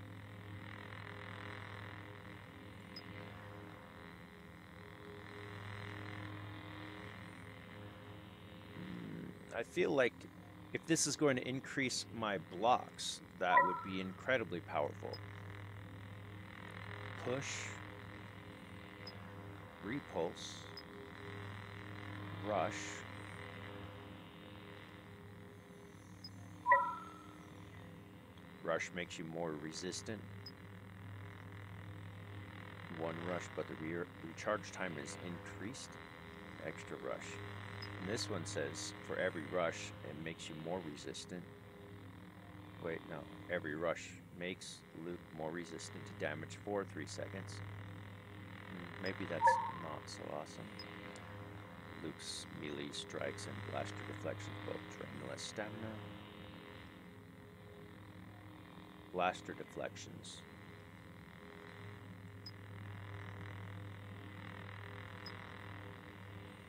[SPEAKER 1] I feel like if this is going to increase my blocks, that would be incredibly powerful. Push. Repulse. Rush. Rush makes you more resistant. One rush, but the re recharge time is increased. Extra rush. And this one says for every rush, it makes you more resistant. Wait, no. Every rush makes Luke more resistant to damage for three seconds. Hmm, Maybe that's not so awesome. Luke's melee strikes and blaster deflections both drain less stamina. Blaster deflections.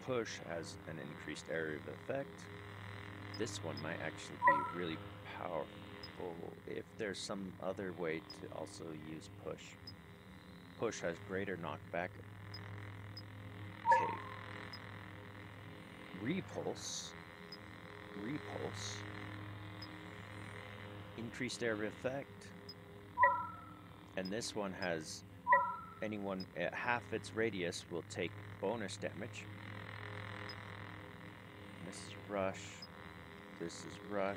[SPEAKER 1] Push has an increased area of effect. This one might actually be really powerful if there's some other way to also use push. Push has greater knockback. Okay. Repulse. Repulse. Increased area effect. And this one has anyone at half its radius will take bonus damage. This is rush. This is rush.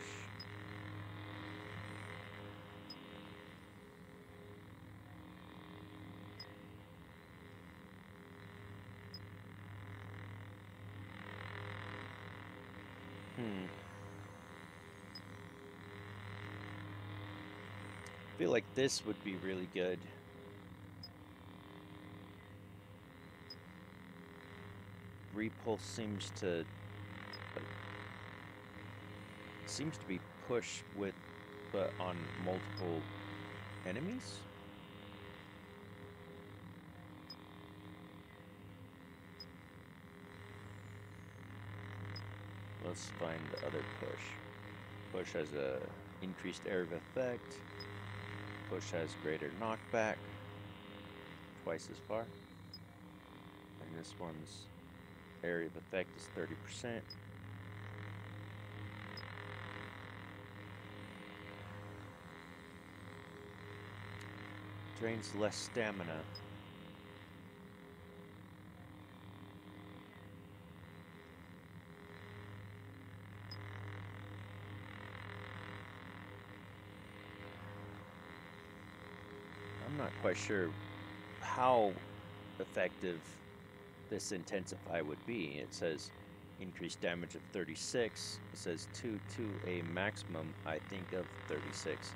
[SPEAKER 1] Hmm. Feel like this would be really good. Repulse seems to seems to be pushed with but on multiple enemies. Let's find the other push. Push has a increased area of effect. Push has greater knockback. Twice as far. And this one's area of effect is 30%. Drains less stamina. I'm not quite sure how effective this intensify would be. It says increased damage of 36. It says 2 to a maximum, I think, of 36.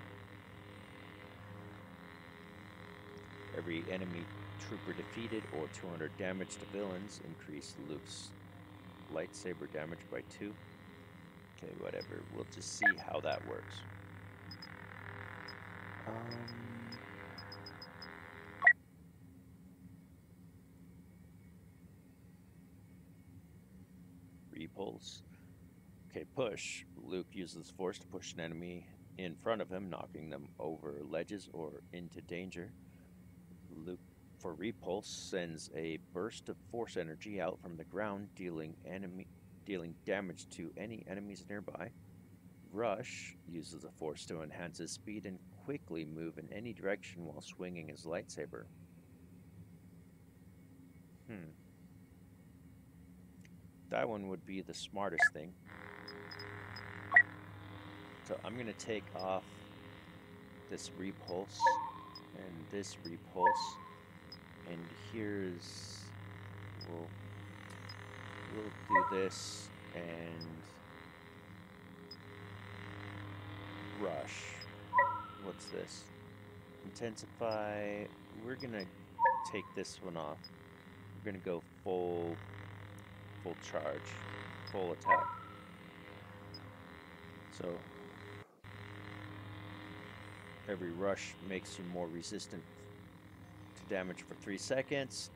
[SPEAKER 1] Every enemy trooper defeated or 200 damage to villains increase Luke's lightsaber damage by 2. Okay, whatever. We'll just see how that works. Um, repulse. Okay, push. Luke uses force to push an enemy in front of him, knocking them over ledges or into danger. Luke, for repulse, sends a burst of force energy out from the ground, dealing enemy dealing damage to any enemies nearby. Rush uses the force to enhance his speed and quickly move in any direction while swinging his lightsaber. Hmm. That one would be the smartest thing. So I'm going to take off this repulse and this repulse. And here's we'll we'll do this and rush. What's this? Intensify. We're gonna take this one off. We're gonna go full full charge, full attack. So every rush makes you more resistant to damage for three seconds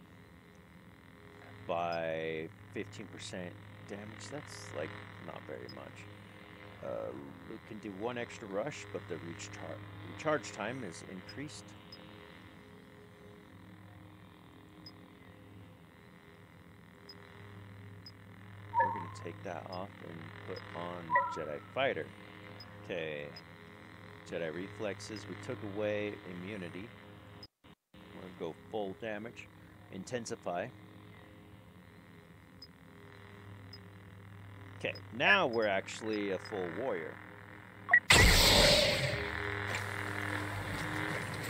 [SPEAKER 1] by 15% damage. That's like not very much. Uh, we can do one extra rush, but the recharge time is increased. We're gonna take that off and put on Jedi Fighter. Okay. Jedi reflexes. We took away immunity. Gonna go full damage. Intensify. Okay, now we're actually a full warrior.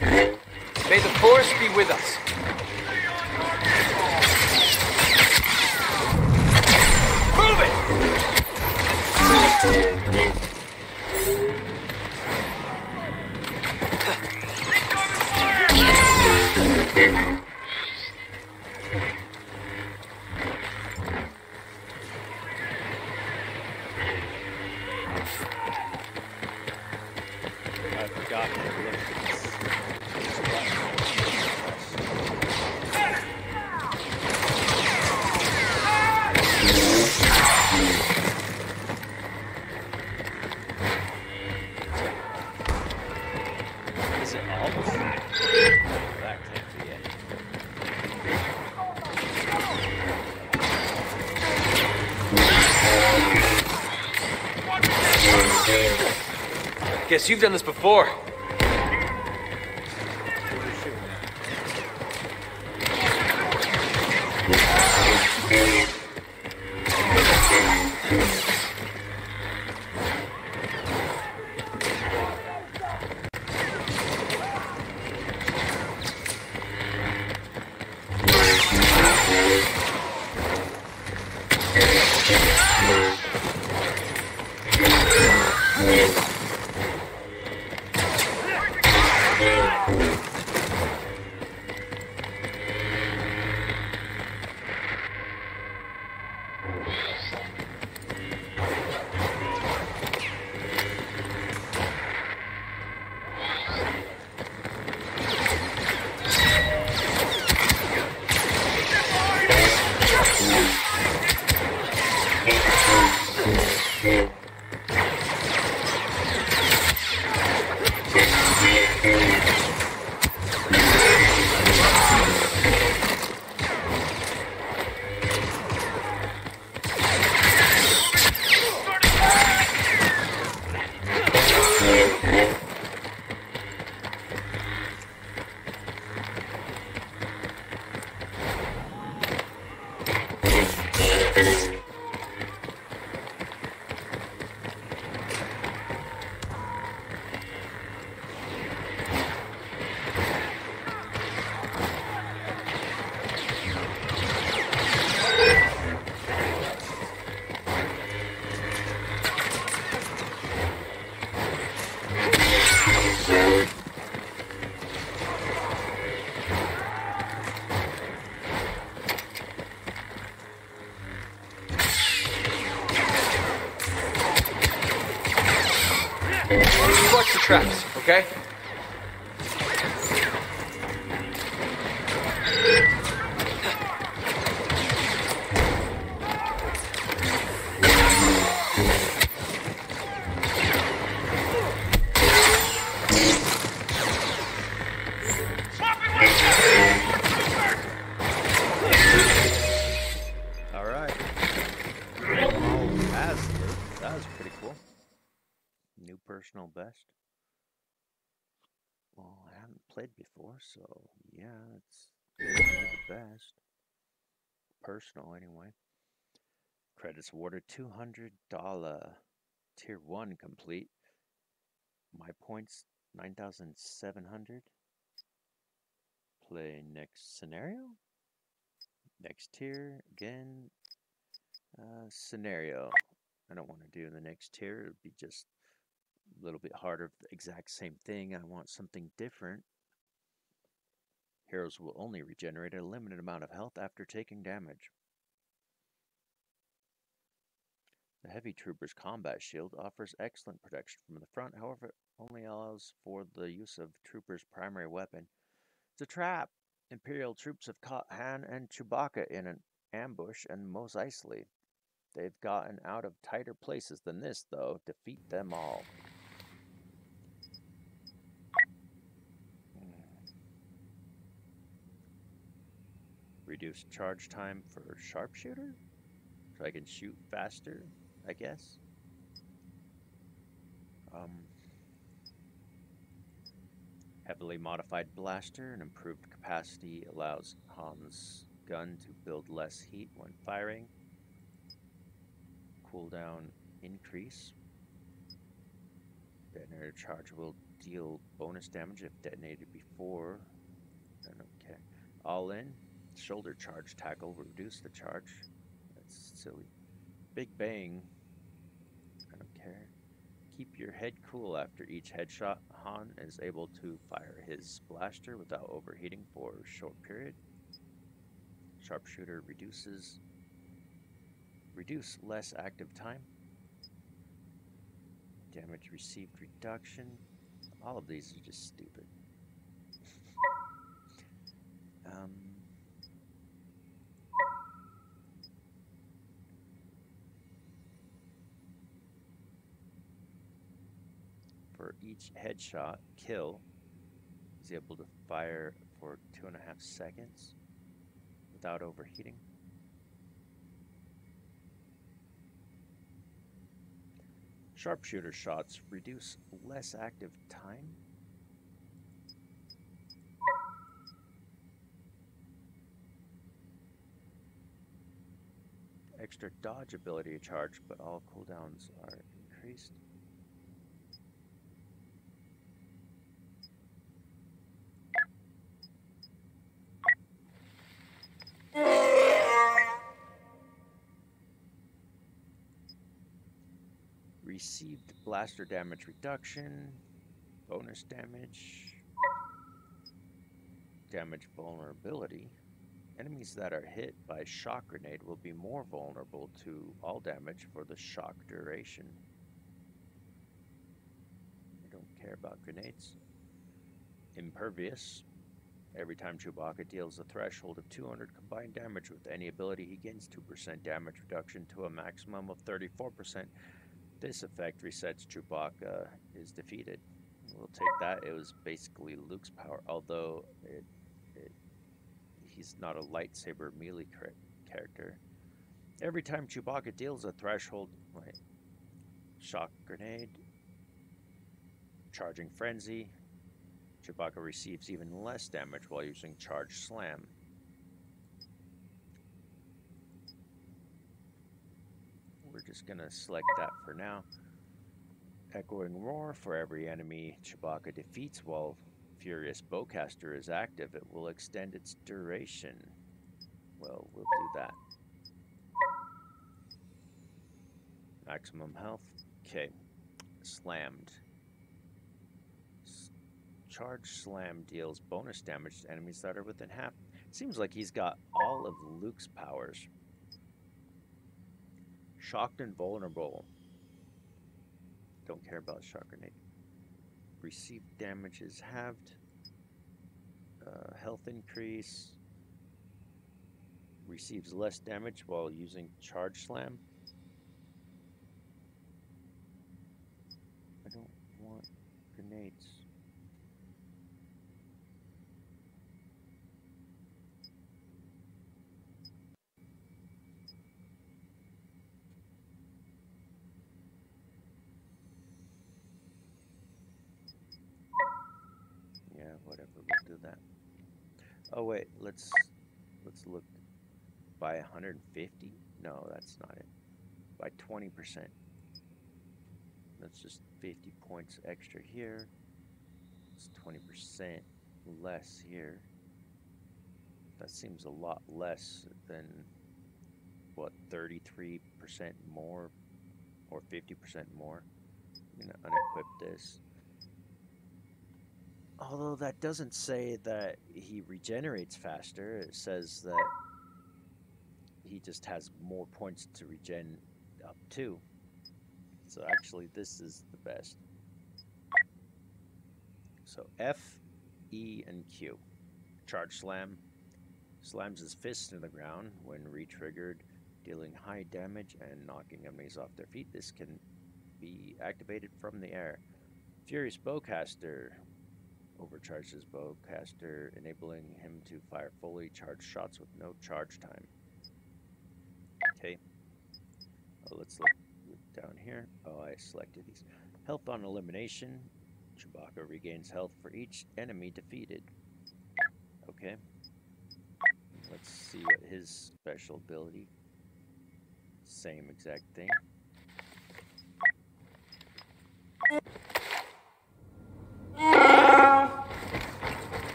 [SPEAKER 5] May the force be with us.
[SPEAKER 1] I
[SPEAKER 5] You've done this before.
[SPEAKER 1] $200. Tier 1 complete. My points 9,700. Play next scenario. Next tier, again, uh, scenario. I don't want to do in the next tier. It would be just a little bit harder the exact same thing. I want something different. Heroes will only regenerate a limited amount of health after taking damage. The Heavy Trooper's combat shield offers excellent protection from the front, however, it only allows for the use of Trooper's primary weapon. It's a trap! Imperial troops have caught Han and Chewbacca in an ambush and Mos Eisley. They've gotten out of tighter places than this, though. Defeat them all. Hmm. Reduce charge time for sharpshooter? So I can shoot faster, I guess. Um, heavily modified blaster and improved capacity allows Han's gun to build less heat when firing. Cooldown increase. Detonator charge will deal bonus damage if detonated before. Don't. All in. Shoulder charge tackle will reduce the charge. That's silly. Big bang. Keep your head cool after each headshot. Han is able to fire his blaster without overheating for a short period. Sharpshooter reduces reduce less active time. Damage received reduction. All of these are just stupid. um, for each headshot kill, he's able to fire for two and a half seconds without overheating. Sharpshooter shots reduce less active time. Extra dodge ability charge, but all cooldowns are increased. Received blaster damage reduction, bonus damage, damage vulnerability. Enemies that are hit by shock grenade will be more vulnerable to all damage for the shock duration. I don't care about grenades. Impervious. Every time Chewbacca deals a threshold of 200 combined damage with any ability, he gains 2% damage reduction to a maximum of 34%. This effect resets Chewbacca is defeated. We'll take that. It was basically Luke's power, although it, it he's not a lightsaber melee character. Every time Chewbacca deals a threshold, right? Shock grenade, charging frenzy. Chewbacca receives even less damage while using charge slam. Just gonna select that for now. Echoing roar for every enemy Chewbacca defeats while Furious Bowcaster is active, it will extend its duration. Well, we'll do that. Maximum health. Okay. Slammed. Charge Slam deals bonus damage to enemies that are within half. Seems like he's got all of Luke's powers. Shocked and vulnerable. Don't care about shock grenade. Received damage is halved. Uh, health increase. Receives less damage while using charge slam. I don't want grenades. Yeah, whatever. We'll do that. Oh wait, let's let's look by 150. No, that's not it. By 20 percent. That's just 50 points extra here. It's 20% less here. That seems a lot less than what 33% more or 50% more. I'm gonna unequip this. Although that doesn't say that he regenerates faster, it says that he just has more points to regen up to. So actually, this is the best. So F, E, and Q. Charge Slam. Slams his fist into the ground when re-triggered, dealing high damage and knocking enemies off their feet. This can be activated from the air. Furious Bowcaster overcharges Bowcaster, enabling him to fire fully charged shots with no charge time. Okay. Oh, let's look look down here. Oh, I selected these. Health on elimination. Chewbacca regains health for each enemy defeated. Okay. Let's see what his special ability. Same exact thing.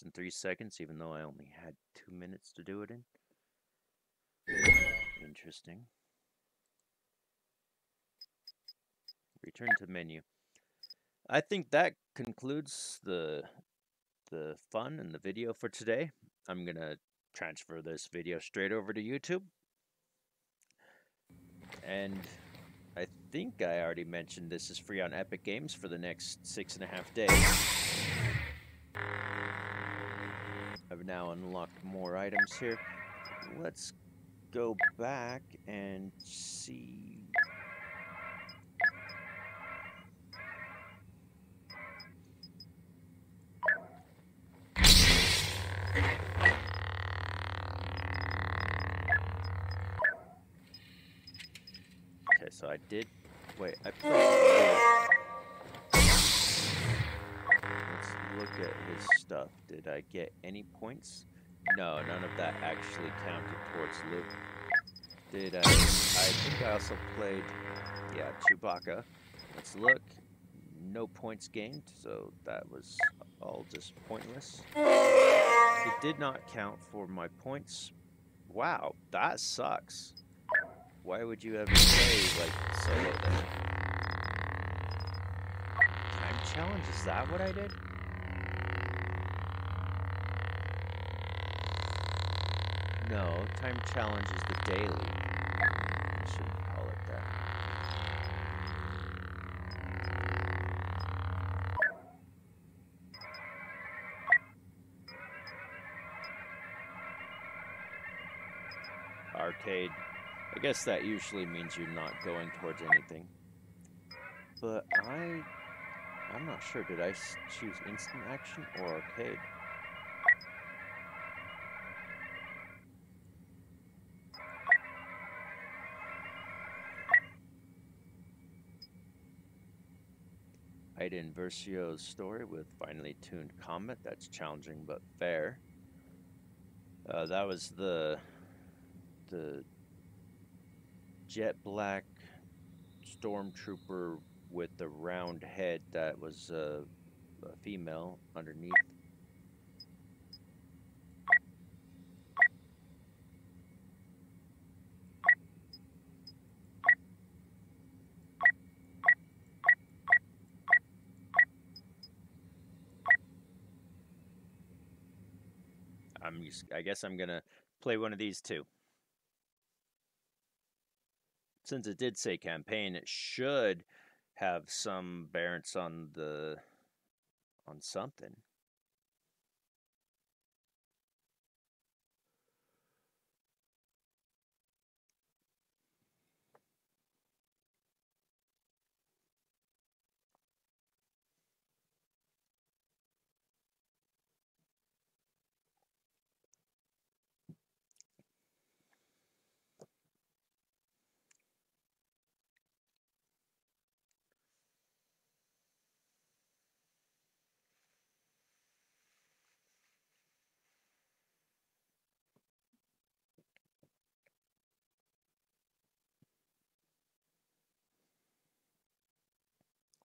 [SPEAKER 1] Minutes and 3 seconds, even though I only had 2 minutes to do it in. Interesting. Return to menu. I think that concludes the the fun and the video for today. I'm gonna transfer this video straight over to YouTube. And I think I already mentioned this is free on Epic Games for the next six and a half days. I've now unlocked more items here. Let's go back and see. Okay, so I did. Wait, I pressed. Look at his stuff. Did I get any points? No, none of that actually counted towards loot. Did I? I think I also played. Yeah, Chewbacca. Let's look. no points gained, so that was all just pointless. It did not count for my points. Wow, that sucks. Why would you ever say like solo there? Time challenge, is that what I did? No, time challenge is the daily. I shouldn't call it that. Arcade. I guess that usually means you're not going towards anything. But I... I'm not sure. Did I choose instant action or arcade? Iden Versio's story with finely tuned combat. That's challenging but fair. Uh, that was the the jet black stormtrooper with the round head that was uh, a female underneath. I'm I guess I'm gonna play one of these two. Since it did say campaign, it should have some bearance on the on something.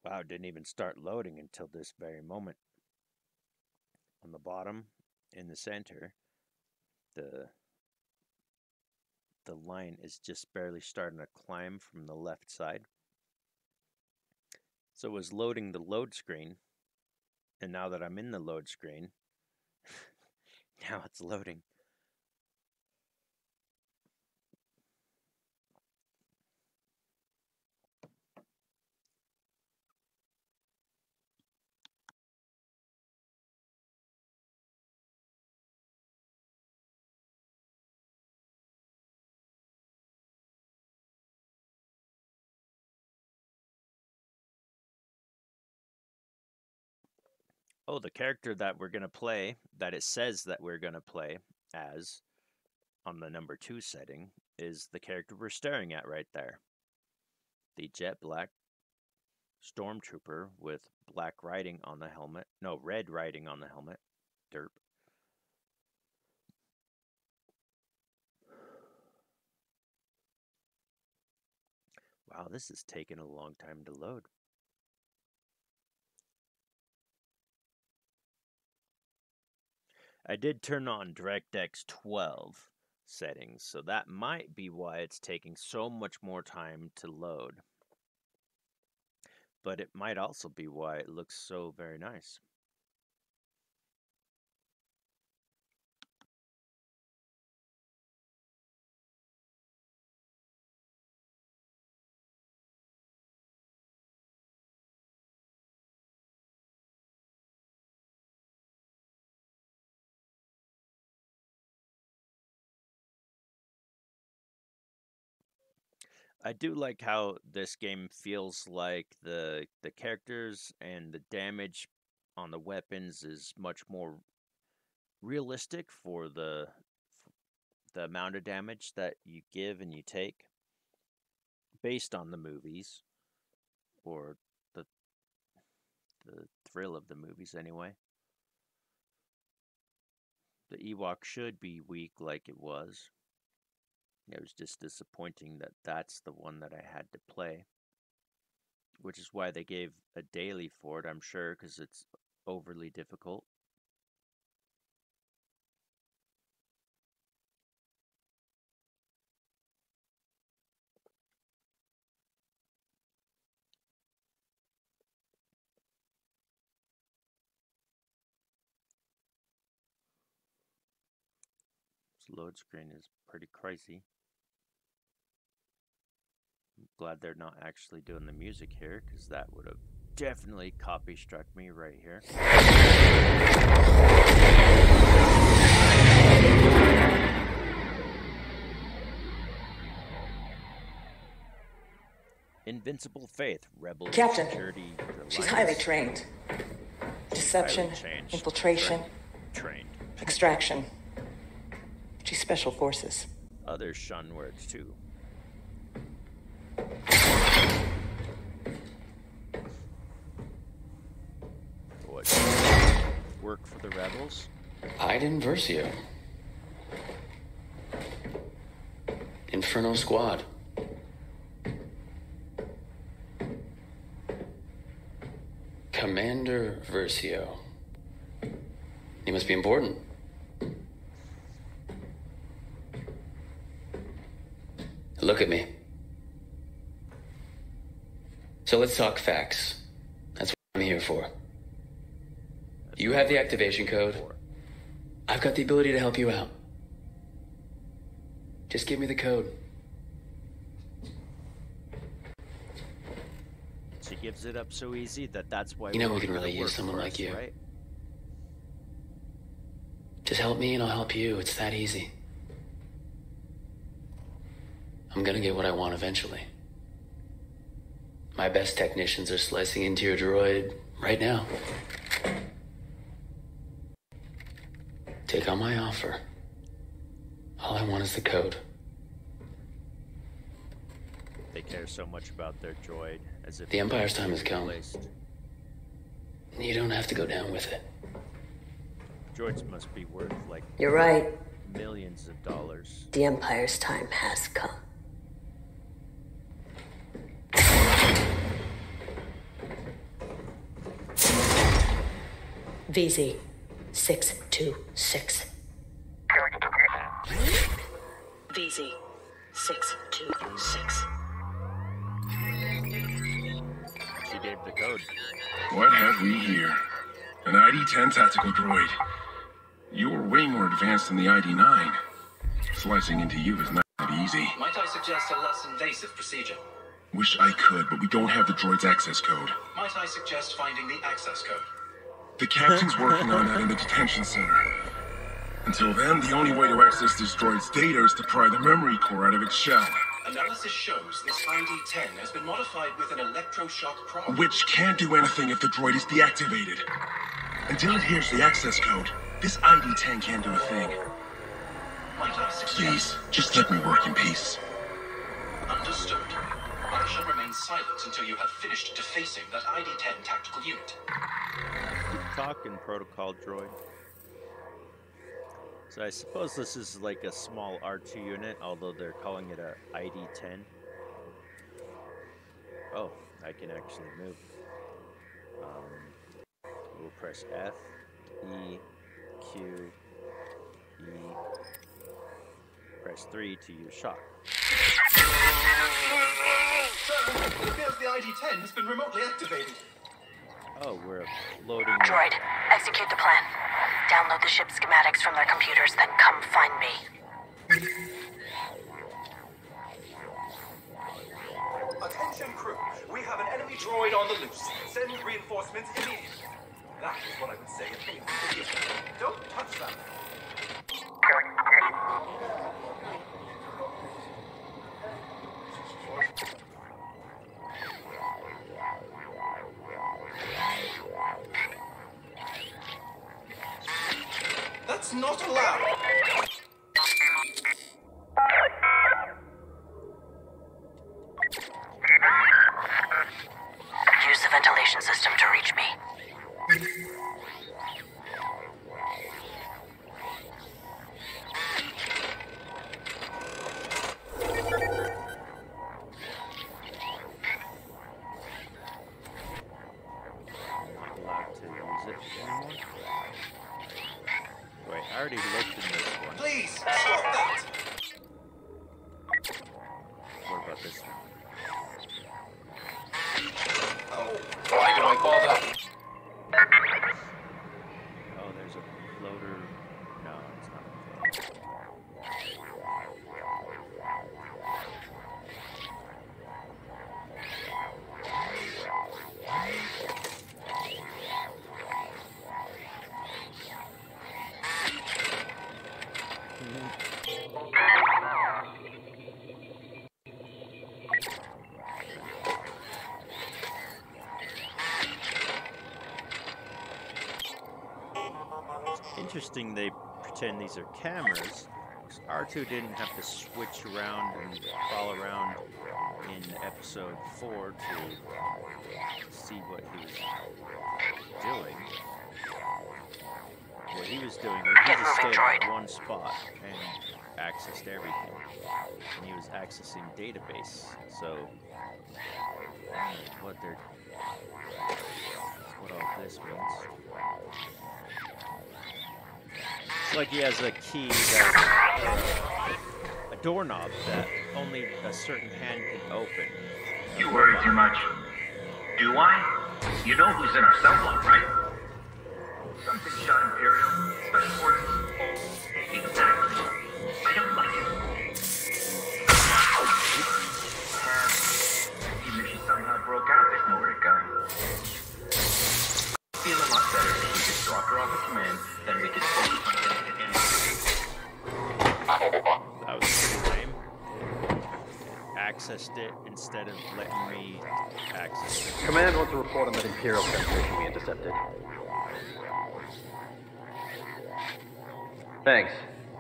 [SPEAKER 1] Wow, it didn't even start loading until this very moment. On the bottom, in the center, the the line is just barely starting to climb from the left side. So it was loading the load screen, and now that I'm in the load screen, now it's loading. Oh, the character that we're gonna play, that it says that we're gonna play as on the number two setting, is the character we're staring at right there. The jet black stormtrooper with black writing on the helmet. No, red writing on the helmet. Derp. Wow, this is taking a long time to load. I did turn on DirectX 12 settings, so that might be why it's taking so much more time to load. But it might also be why it looks so very nice. I do like how this game feels like the the characters and the damage on the weapons is much more realistic for the the amount of damage that you give and you take based on the movies or the the thrill of the movies anyway. The Ewok should be weak like it was. It was just disappointing that that's the one that I had to play. which is why they gave a daily for it, I'm sure, because it's overly difficult. Load screen is pretty crazy. Glad they're not actually doing the music here, because that would have definitely copy struck me right here. Invincible Faith, Rebel
[SPEAKER 6] Captain,
[SPEAKER 1] Security
[SPEAKER 6] She's highly trained. Deception,
[SPEAKER 1] Highly
[SPEAKER 6] infiltration,
[SPEAKER 1] Trained.
[SPEAKER 6] extraction. She's special forces.
[SPEAKER 1] Other shun words too. What? Work rebels?
[SPEAKER 7] Iden Versio. Inferno Squad. Commander Versio. You must be important. Look at me. So let's talk facts. That's what I'm here for. You have the activation code. I've got the ability to help you out. Just give me the code.
[SPEAKER 1] She gives it up so easy that that's why
[SPEAKER 7] You know
[SPEAKER 1] we
[SPEAKER 7] can really use someone
[SPEAKER 1] for
[SPEAKER 7] like you.
[SPEAKER 1] right?
[SPEAKER 7] Just help me and I'll help you. It's that easy. I'm gonna get what I want eventually. My best technicians are slicing into your droid right now. Take on my offer. All I want is the code.
[SPEAKER 1] They care so much about their droid, as if
[SPEAKER 7] The Empire's time has come.
[SPEAKER 1] replaced.
[SPEAKER 7] You don't have to go down with it.
[SPEAKER 1] Droids must be worth like
[SPEAKER 6] You're right.
[SPEAKER 1] millions of dollars.
[SPEAKER 6] The Empire's time has come. VZ 626. VZ 626.
[SPEAKER 1] She gave the code.
[SPEAKER 8] What have we here? An ID-10 tactical droid. You were way more advanced than the ID-9. Slicing into you is not easy.
[SPEAKER 9] Might I suggest a less invasive procedure?
[SPEAKER 8] Wish I could, but we don't have the droid's access code.
[SPEAKER 9] Might I suggest finding the access code?
[SPEAKER 8] The captain's working on that in the detention center. Until then, the only way to access this droid's data is to pry the memory core out of its shell,
[SPEAKER 9] Analysis shows this ID-10 has been modified with an electroshock prod.
[SPEAKER 8] which can't do anything if the droid is deactivated. Until it hears the access code, this ID-10 can't do a thing.
[SPEAKER 9] Might I suggest...
[SPEAKER 8] Please, just let me work in peace.
[SPEAKER 9] Understood. I shall remain silent until you have finished defacing that ID-10 tactical unit.
[SPEAKER 1] Talking, protocol droid. So I suppose this is like a small R2 unit, although they're calling it a ID-10. Oh, I can actually move. Um, we'll press F, E, Q, E. Press 3 to use shock.
[SPEAKER 9] It appears the ID-10 has been remotely activated.
[SPEAKER 1] Oh, we're loading.
[SPEAKER 6] Droid, execute the plan. Download the ship schematics from their computers, then come find me.
[SPEAKER 9] Attention crew, we have an enemy droid on the loose. Send reinforcements immediately. That is what I would say if anyone could use it. Don't touch that. That's not allowed.
[SPEAKER 6] Use the ventilation system to reach me.
[SPEAKER 1] Interesting they pretend these are cameras. R2 didn't have to switch around and crawl around in episode 4 to see what he was doing. What he was doing was he just stayed at one spot and accessed everything. And he was accessing database. So I don't know what they're what all this means. Like he has a key that uh, a doorknob that only a certain hand can open.
[SPEAKER 10] You worry too much. Do I? You know who's in our cell block, right? Something shot Imperial. Special forces.
[SPEAKER 1] Accessed it instead of letting me access it.
[SPEAKER 11] Command wants a report on that Imperial transmission we intercepted. Thanks.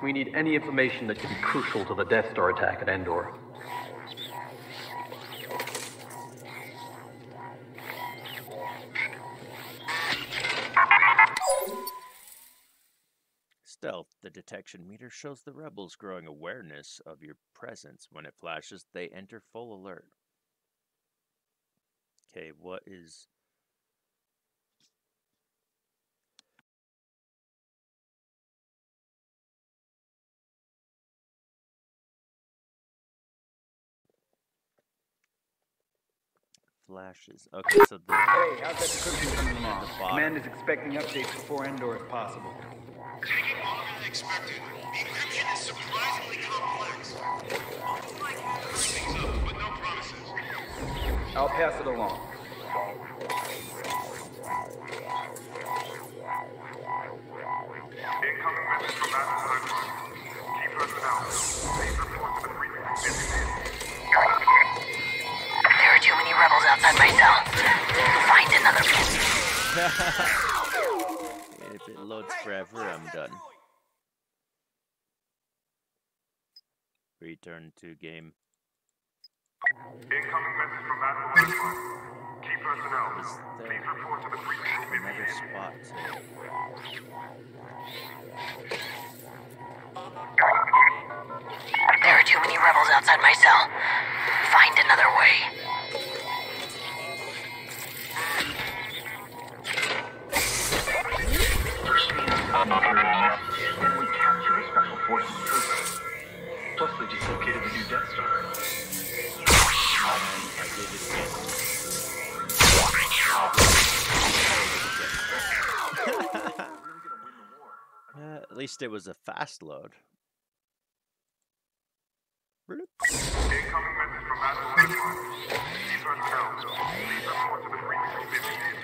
[SPEAKER 11] We need any information that could be crucial to the Death Star attack at Endor.
[SPEAKER 1] The detection meter shows the rebels' growing awareness of your presence. When it flashes, they enter full alert. Okay, what is. Flashes. Okay, so the.
[SPEAKER 12] Hey, how's that decryption coming along?
[SPEAKER 1] the bottom.
[SPEAKER 12] Command is expecting updates before Endor if possible.
[SPEAKER 2] Taking longer than expected. The encryption is surprisingly complex. Up, but no promises.
[SPEAKER 12] I'll pass it along.
[SPEAKER 2] Incoming message from Master Key personnel. Please report to the frequency
[SPEAKER 6] There are too many rebels outside my cell. Find another
[SPEAKER 1] if it loads forever, I'm done. Return to game.
[SPEAKER 2] Incoming message from Master Key personnel. Please report to the frequency
[SPEAKER 1] another spot
[SPEAKER 6] There are too many rebels outside my cell. Find another way.
[SPEAKER 10] First we install Imperial then we capture a special forces
[SPEAKER 1] at least it was a fast load.
[SPEAKER 2] Incoming message from Master Key personnel. Please report to the frequency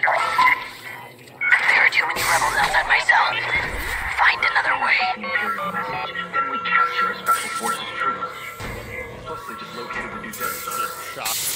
[SPEAKER 6] There are too many rebels outside my cell. Find another way.
[SPEAKER 10] The Imperial message, then we capture a special forces trooper. Plus they just located the new Death Star.
[SPEAKER 1] Shock.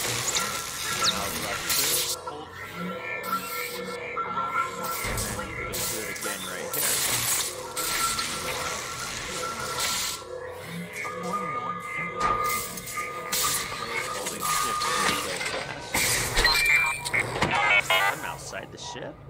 [SPEAKER 1] Ship.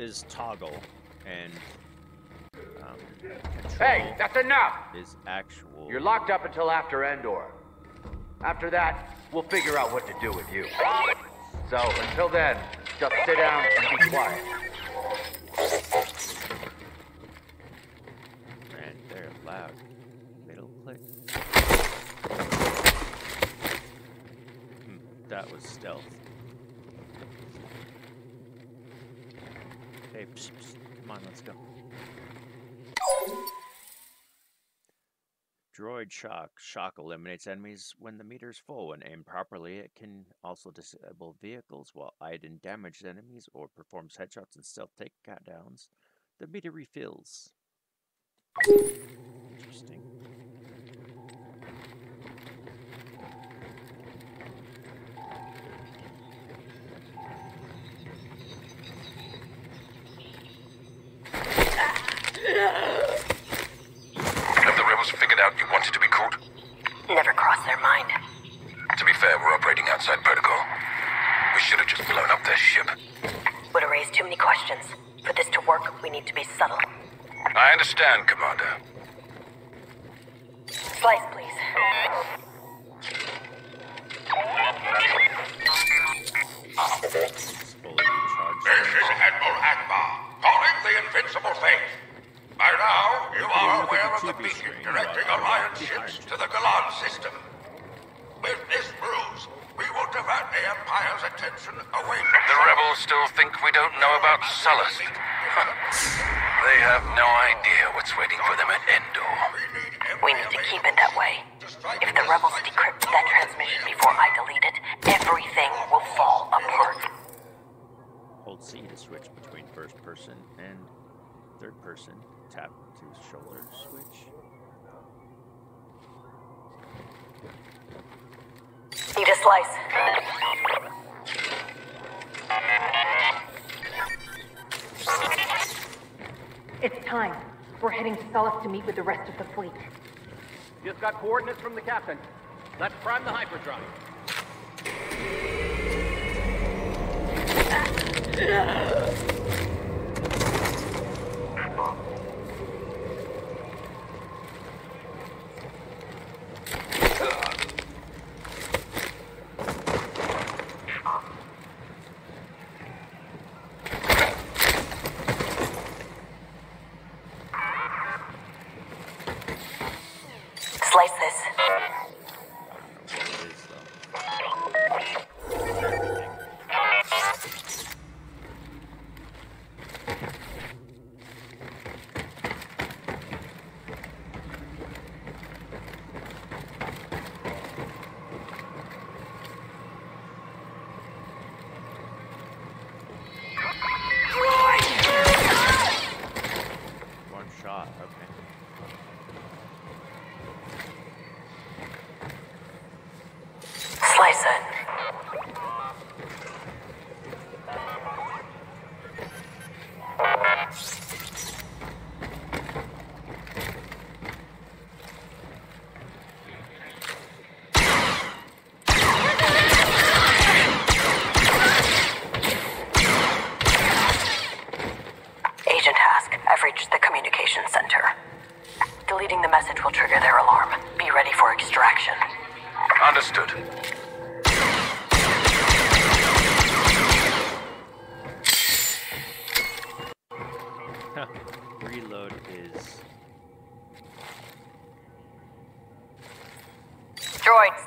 [SPEAKER 1] Is toggle, and um,
[SPEAKER 13] Hey, that's enough!
[SPEAKER 1] is actual.
[SPEAKER 13] You're locked up until after Endor. After that, we'll figure out what to do with you. So, until then, just sit down and be quiet.
[SPEAKER 1] Man, they're loud. Middle click. Hmm, that was stealth. Come on, let's go. Droid shock. Shock eliminates enemies when the meter is full. When aimed properly, it can also disable vehicles while Iden damaged enemies or performs headshots and stealth takedowns. The meter refills. Interesting.
[SPEAKER 5] Have the rebels figured out you wanted to be caught?
[SPEAKER 6] Never crossed their mind.
[SPEAKER 5] To be fair, we're operating outside protocol. We should have just blown up their ship.
[SPEAKER 6] Would have raised too many questions. For this to work, we need to be subtle.
[SPEAKER 5] I understand, Commander.
[SPEAKER 6] Slice, please.
[SPEAKER 5] This is Admiral Ackbar, calling the Invincible Faith. By now, you are aware of the beacon directing Alliance ships to the Galan system. With this ruse, we will divert the Empire's attention away from... The rebels still think we don't know about Sullust. they have no idea what's waiting for them at Endor.
[SPEAKER 6] We need to keep it that way. If the rebels decrypt that transmission before I delete it, everything will fall apart.
[SPEAKER 1] Hold C to switch between first person and third person. Tap to shoulder switch.
[SPEAKER 6] Need a slice.
[SPEAKER 14] It's time. We're heading to Sullust to meet with the rest of the fleet.
[SPEAKER 11] Just got coordinates from the captain. Let's prime the hyperdrive.
[SPEAKER 6] Slice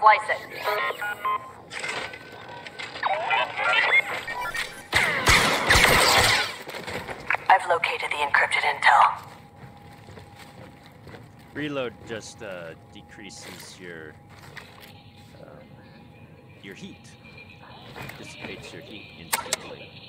[SPEAKER 6] slice it. I've located the encrypted intel.
[SPEAKER 1] Reload just uh, decreases your um, your heat, dissipates your heat instantly.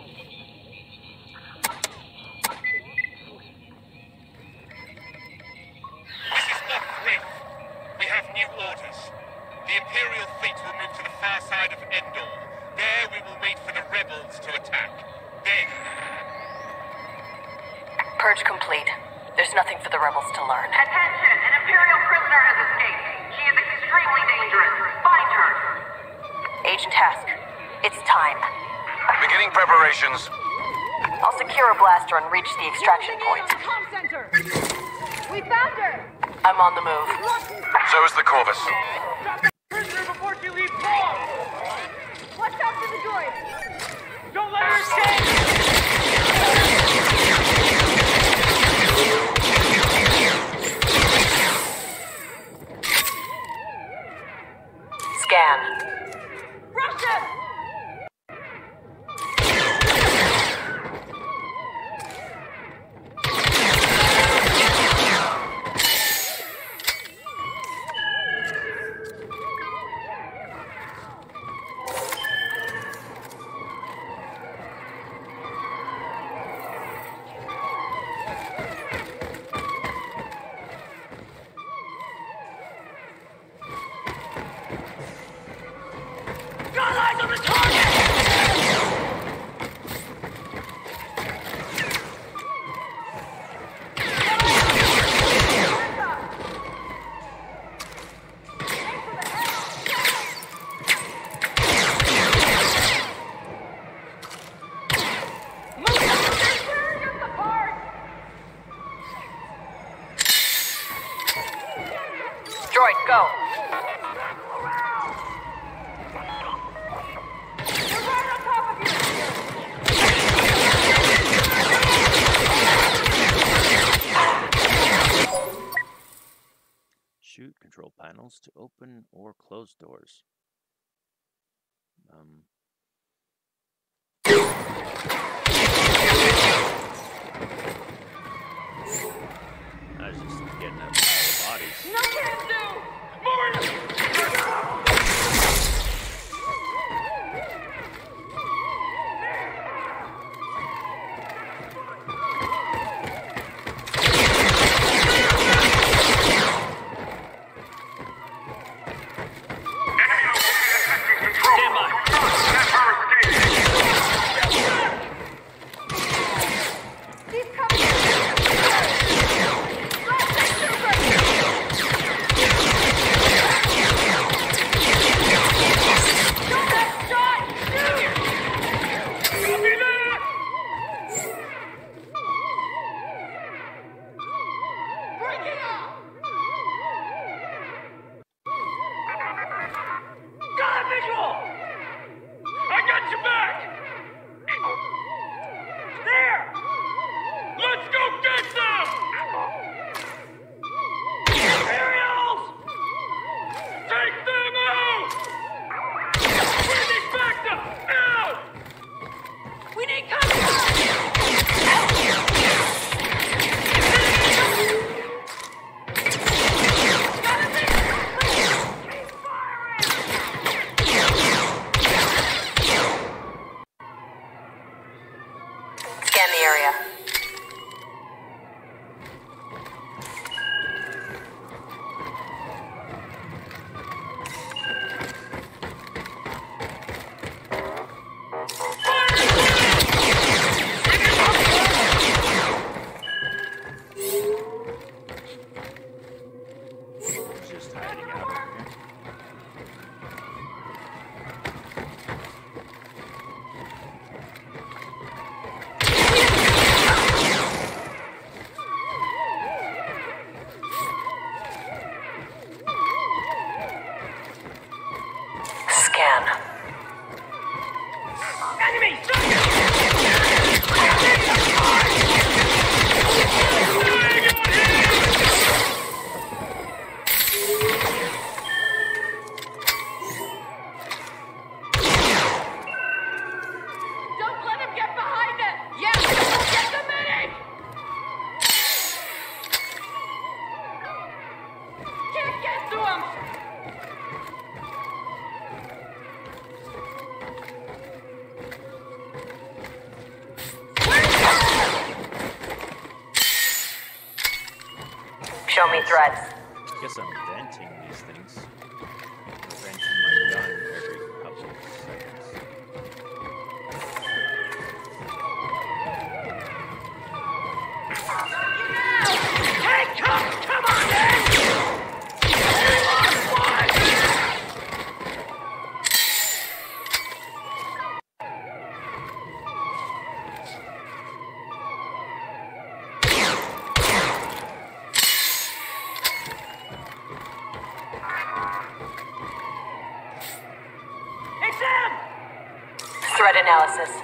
[SPEAKER 15] analysis.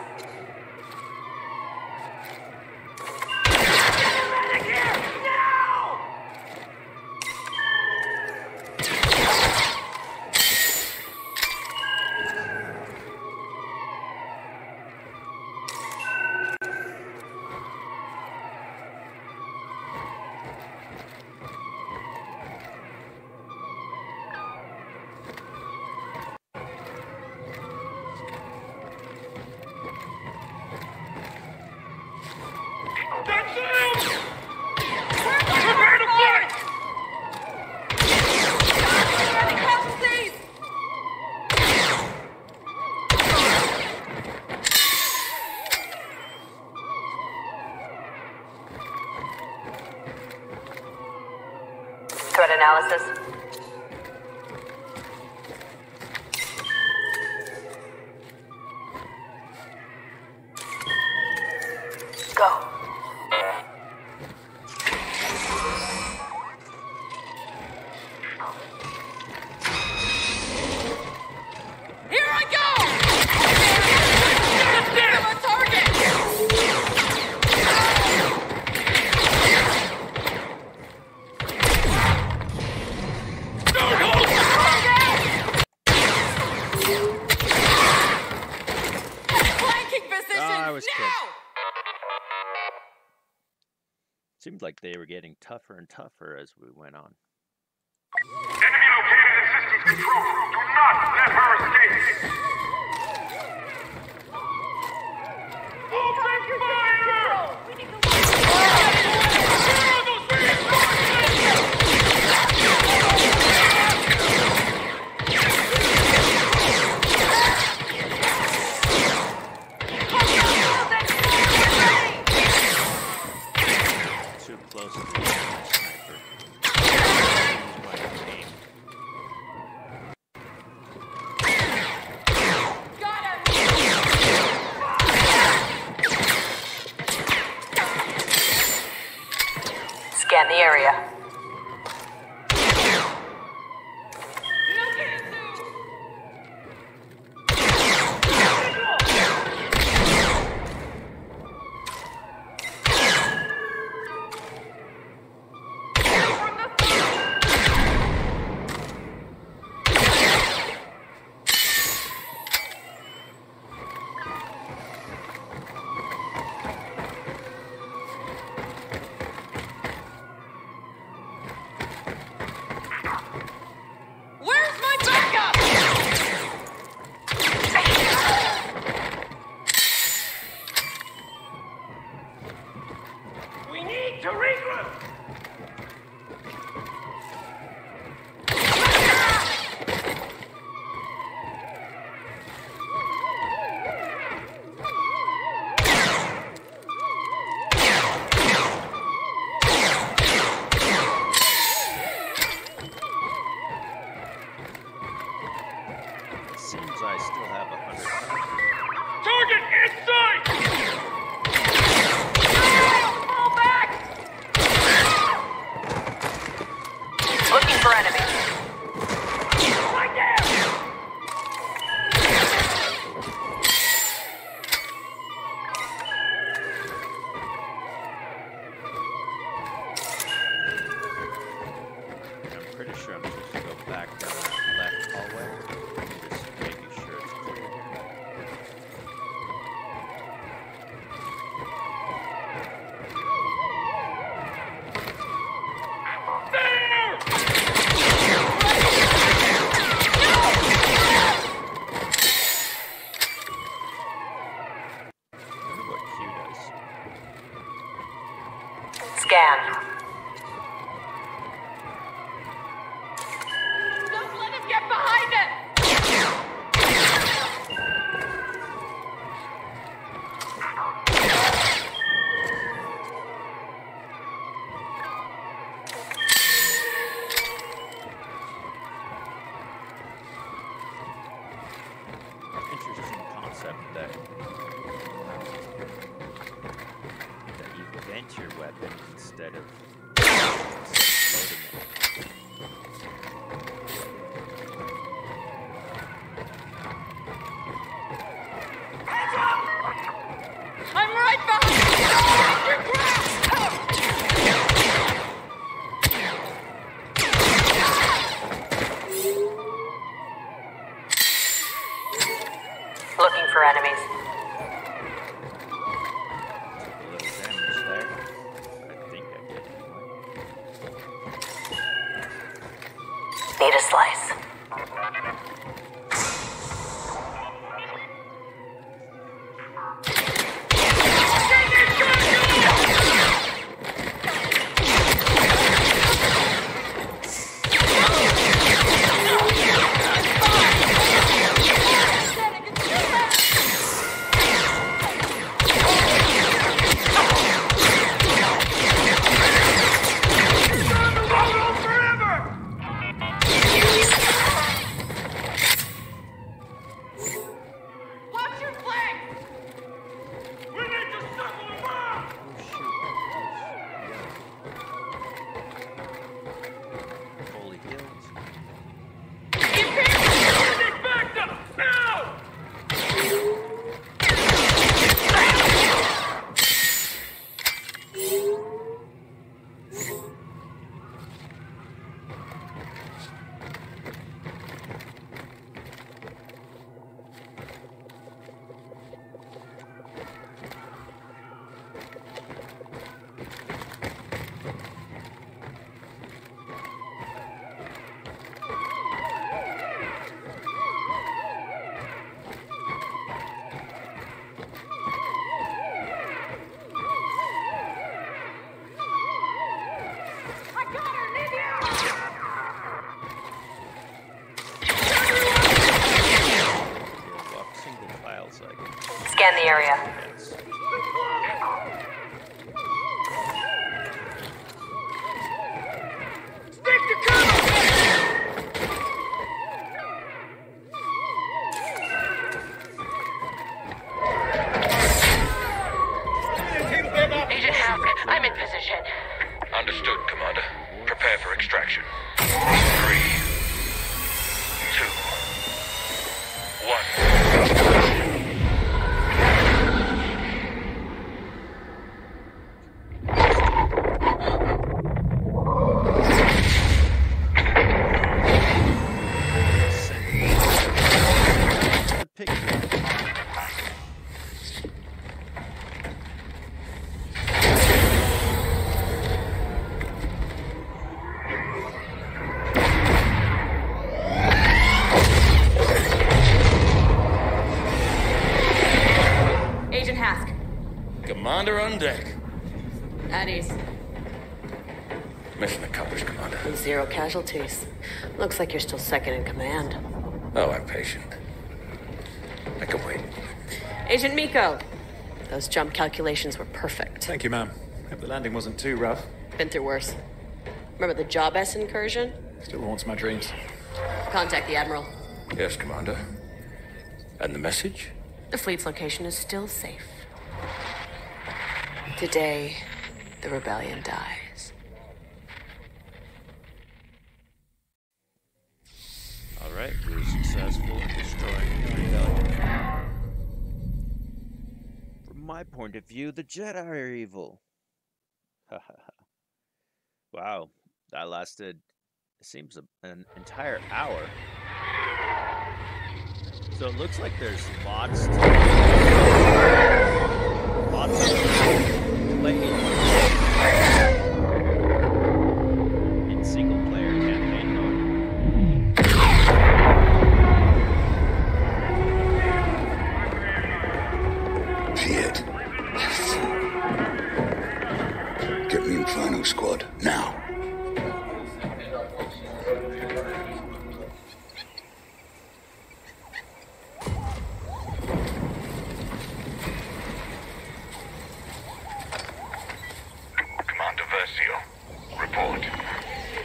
[SPEAKER 15] analysis
[SPEAKER 16] seemed like they were getting tougher and tougher as we went on.
[SPEAKER 1] Enemy located in systems control. Do not let her escape.
[SPEAKER 6] Casualties. Looks like you're still second in command.
[SPEAKER 17] Oh, I'm patient. I can wait.
[SPEAKER 6] Agent Meeko, those jump calculations were perfect.
[SPEAKER 11] Thank you, ma'am. Hope the landing wasn't too rough.
[SPEAKER 6] Been through worse. Remember the Job S incursion?
[SPEAKER 11] Still haunts my dreams.
[SPEAKER 6] Contact the Admiral.
[SPEAKER 17] Yes, Commander. And the message?
[SPEAKER 6] The fleet's location is still safe. Today, the rebellion dies.
[SPEAKER 1] Of view, the Jedi are evil. wow, that lasted, it seems, an entire hour. So it looks like there's lots to, lots of in single player campaign mode.
[SPEAKER 18] Shit. Get me Inferno Squad, now.
[SPEAKER 2] Commander Versio, report.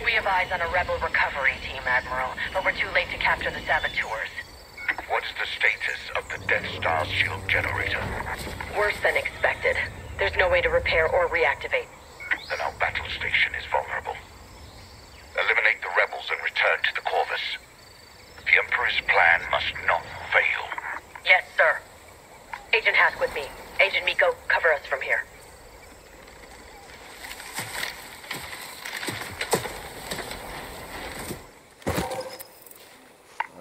[SPEAKER 6] We have eyes on a rebel recovery team, Admiral, but we're too late to capture the saboteurs.
[SPEAKER 2] What is the status of the
[SPEAKER 18] Death Star's shield generator.
[SPEAKER 6] Worse than expected. There's no way to repair or reactivate.
[SPEAKER 18] Then our battle station is vulnerable. Eliminate the rebels and return to the Corvus. The Emperor's plan must not fail.
[SPEAKER 6] Yes, sir. Agent Hask with me. Agent Meeko, cover us from here.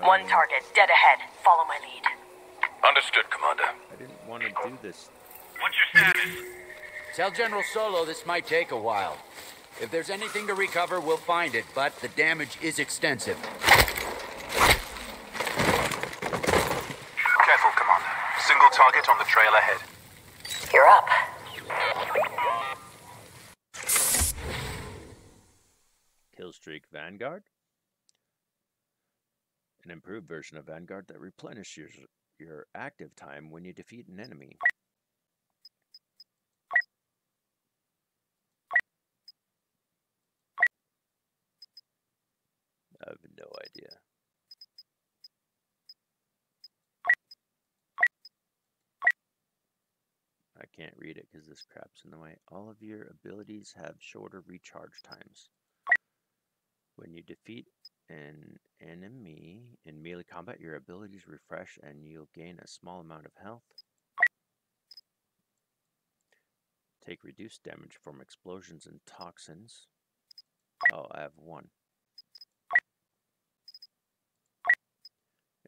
[SPEAKER 6] One target, dead ahead. Follow my lead.
[SPEAKER 18] Understood, Commander.
[SPEAKER 1] I didn't want to do this.
[SPEAKER 5] What's your status?
[SPEAKER 10] Tell General Solo this might take a while. If there's anything to recover, we'll find it, but the damage is extensive.
[SPEAKER 9] Careful, Commander. Single target on the trail ahead.
[SPEAKER 6] You're up.
[SPEAKER 1] Killstreak Vanguard. An improved version of Vanguard that replenishes your active time when you defeat an enemy. I have no idea. I can't read it because this crap's in the way. All of your abilities have shorter recharge times. When you defeat an enemy in melee combat, your abilities refresh and you'll gain a small amount of health. Take reduced damage from explosions and toxins. Oh, I have one.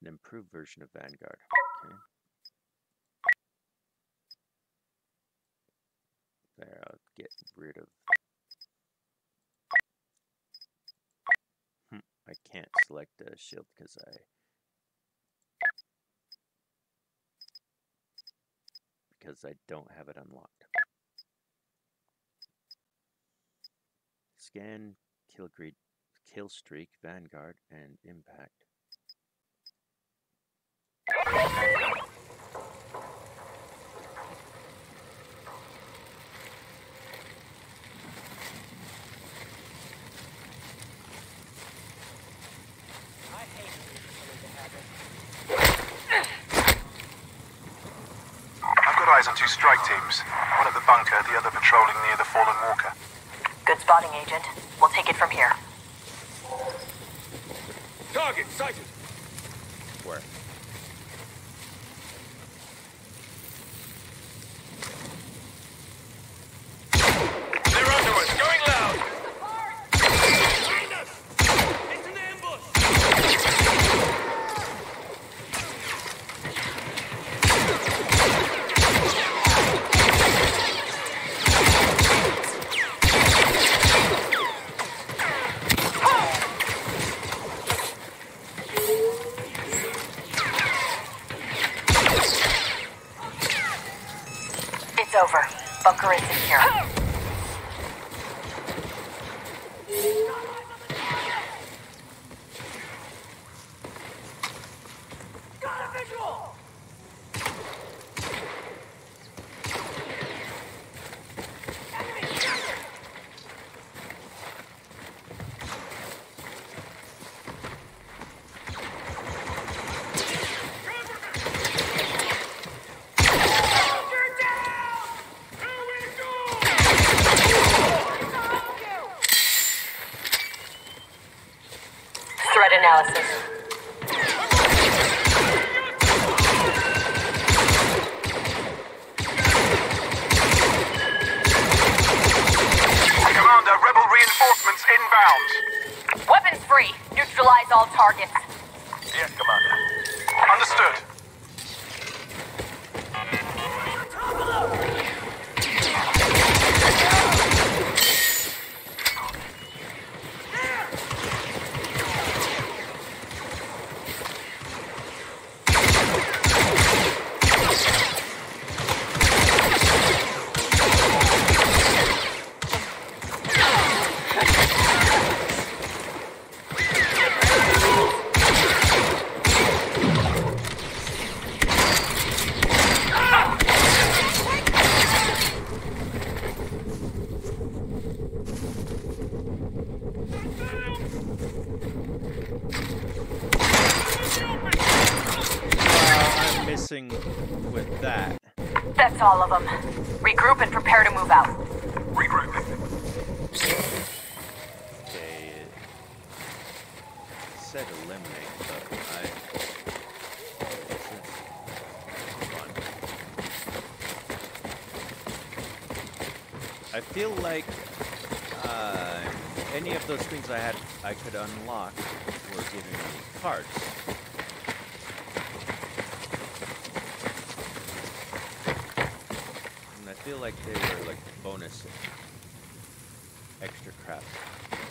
[SPEAKER 1] An improved version of Vanguard. Okay. There, I'll get rid of. Hmm, I can't select a shield because I. Because I don't have it unlocked. Scan, kill greed, kill streak, vanguard, and impact.
[SPEAKER 9] I've got eyes on two strike teams. One at the bunker, the other patrolling near the fallen walker.
[SPEAKER 6] Good spotting, Agent.
[SPEAKER 1] Feel like they were like bonus extra crap.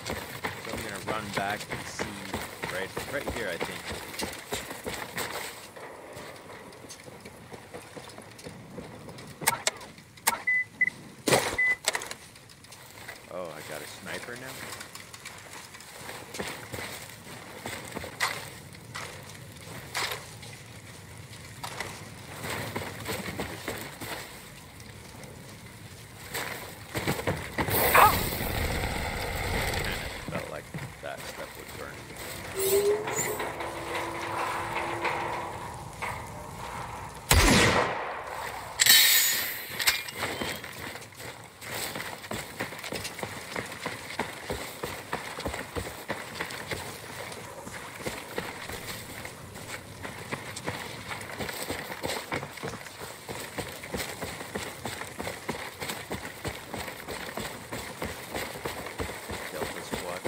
[SPEAKER 1] So I'm gonna run back and see right right here I think. Oh, I got a sniper now? Kinda felt like that stuff would burn. Delta squad.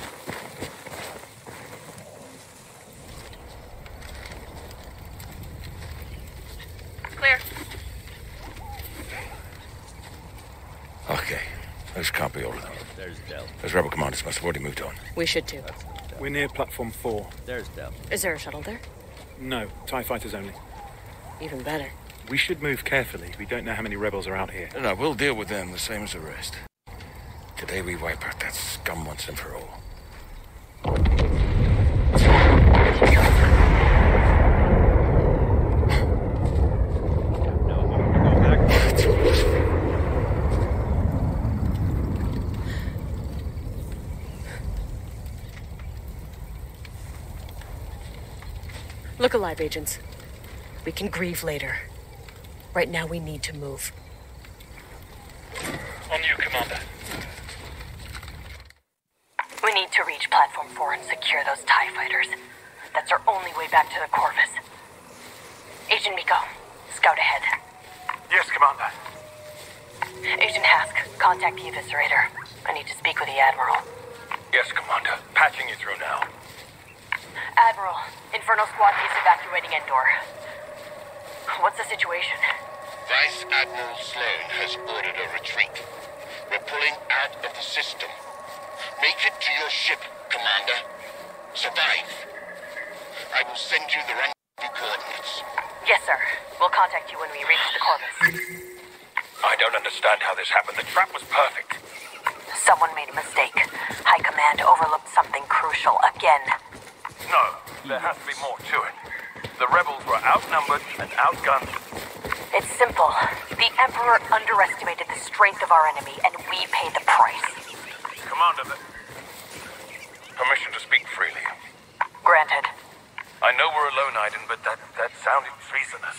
[SPEAKER 6] Clear.
[SPEAKER 5] Okay. Those can't be all of them.
[SPEAKER 1] There's Del.
[SPEAKER 5] Those rebel commanders must have already moved on.
[SPEAKER 19] We should too.
[SPEAKER 20] We're near platform four.
[SPEAKER 1] There's Del.
[SPEAKER 19] Is there a shuttle there?
[SPEAKER 20] No, TIE fighters only.
[SPEAKER 19] Even better.
[SPEAKER 20] We should move carefully. We don't know how many rebels are out here.
[SPEAKER 5] No, we'll deal with them the same as the rest. Today we wipe out that scum once and for all.
[SPEAKER 19] Look alive, agents. We can grieve later. Right now, we need to move.
[SPEAKER 21] On you, Commander.
[SPEAKER 6] We need to reach Platform 4 and secure those TIE fighters. That's our only way back to the Corvus. Agent Meeko, scout ahead.
[SPEAKER 9] Yes, Commander.
[SPEAKER 6] Agent Hask, contact the Eviscerator. I need to speak with the Admiral.
[SPEAKER 5] Yes, Commander. Patching you through now.
[SPEAKER 6] Admiral, Inferno Squad is evacuating Endor. What's the situation?
[SPEAKER 18] Vice Admiral Sloane has ordered a retreat. We're pulling out of the system. Make it to your ship, Commander. Survive. I will send you the rendezvous coordinates.
[SPEAKER 6] Yes, sir. We'll contact you when we reach the Corvus.
[SPEAKER 5] I don't understand how this happened. The trap was perfect.
[SPEAKER 6] Someone made a mistake. High Command overlooked something crucial again.
[SPEAKER 5] No, there has to be more to it. The rebels were outnumbered and outgunned.
[SPEAKER 6] It's simple. The Emperor underestimated the strength of our enemy, and we paid the price.
[SPEAKER 5] Commander, the... permission to speak freely.
[SPEAKER 6] Granted.
[SPEAKER 5] I know we're alone, Iden, but that, that sounded treasonous.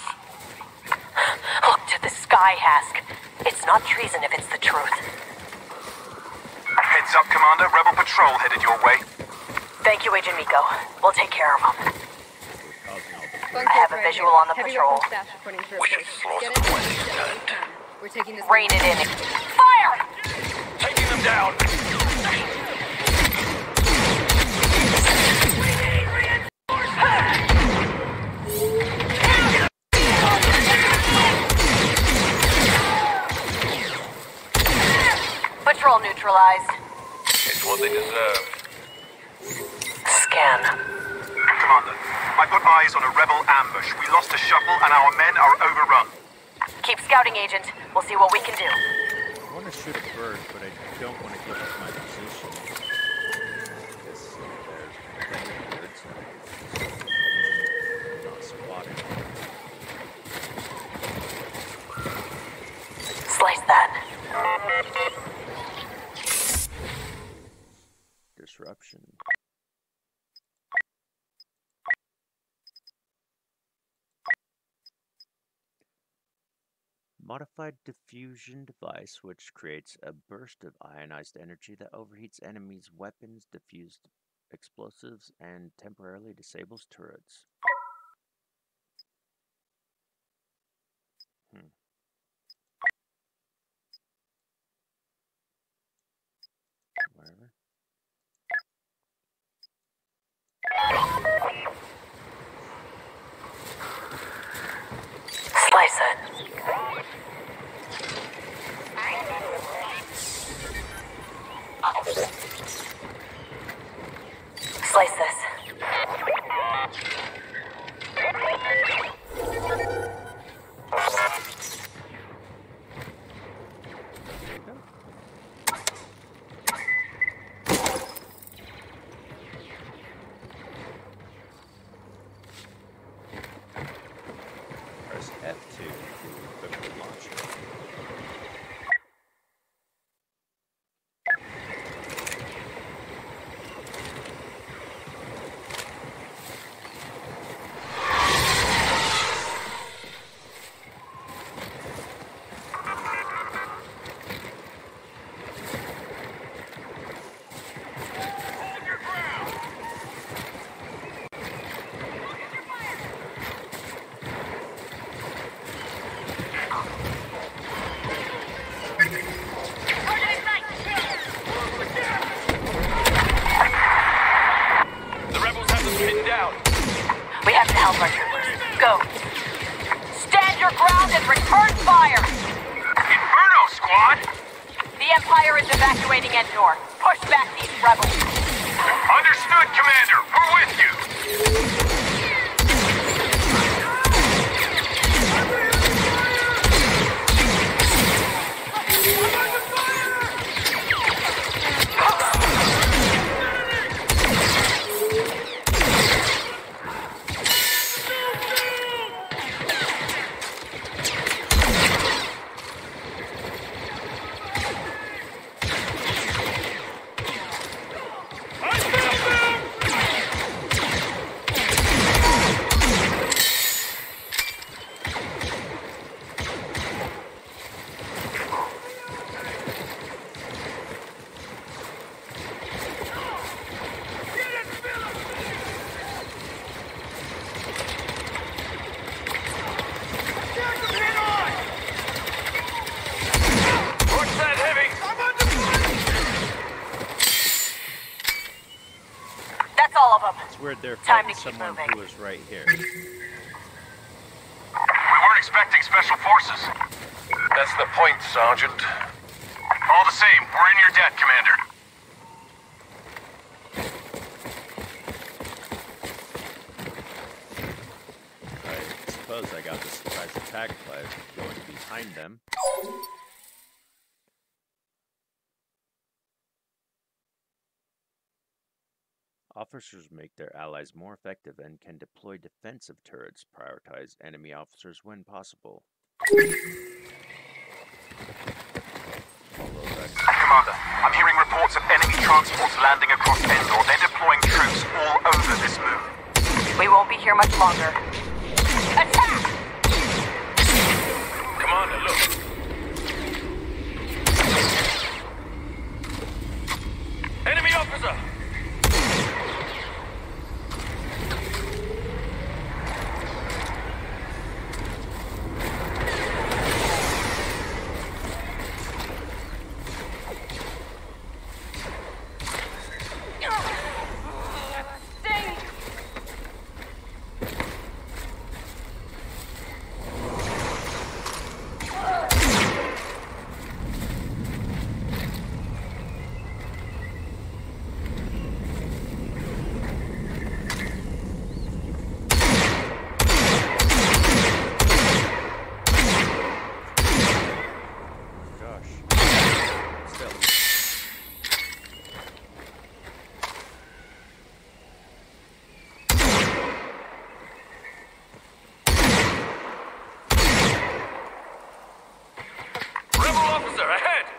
[SPEAKER 6] Look to the sky, Hask. It's not treason if it's the truth.
[SPEAKER 9] Heads up, Commander. Rebel patrol headed your way.
[SPEAKER 6] Thank you, Agent Meeko. We'll take care of them. I have a visual on the patrol.
[SPEAKER 5] We should slaughter them when they turned.
[SPEAKER 22] We're taking this.
[SPEAKER 6] Rein it in.
[SPEAKER 1] Modified diffusion device, which creates a burst of ionized energy that overheats enemies' weapons, diffused explosives, and temporarily disables turrets. Someone who was right here.
[SPEAKER 9] We weren't expecting special forces.
[SPEAKER 5] That's the point, Sergeant.
[SPEAKER 9] All the same, we're in your debt, Commander.
[SPEAKER 1] I suppose I got the surprise attack by going behind them. Officers make allies more effective and can deploy defensive turrets, prioritize enemy officers when possible.
[SPEAKER 9] Commander, I'm hearing reports of enemy transports landing across Endor. They're deploying troops all over this move.
[SPEAKER 6] We won't be here much longer. Attack!
[SPEAKER 5] Commander, look. Enemy officer!
[SPEAKER 23] Sting!
[SPEAKER 1] Gosh. Still.
[SPEAKER 5] Rebel officer, ahead!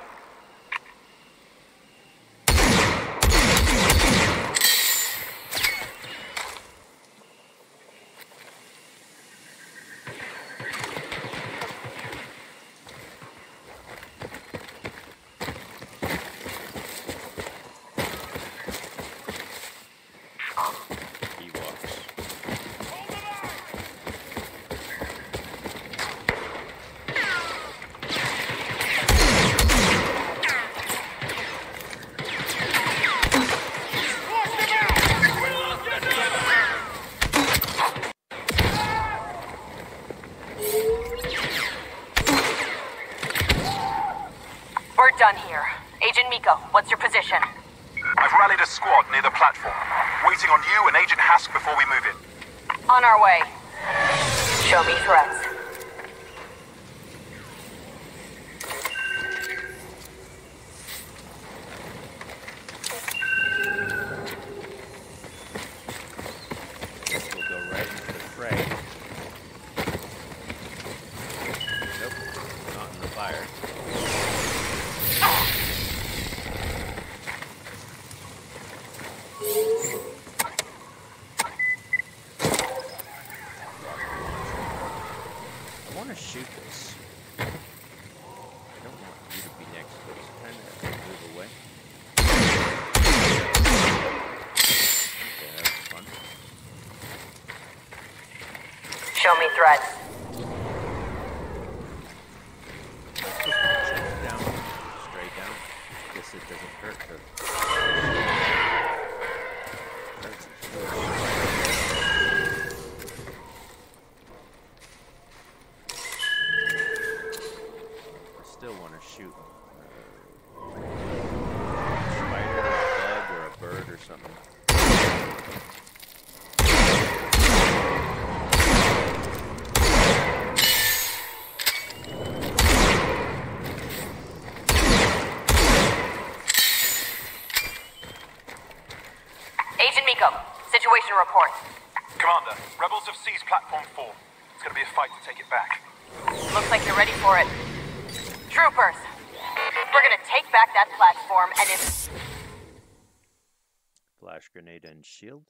[SPEAKER 24] And
[SPEAKER 1] shield.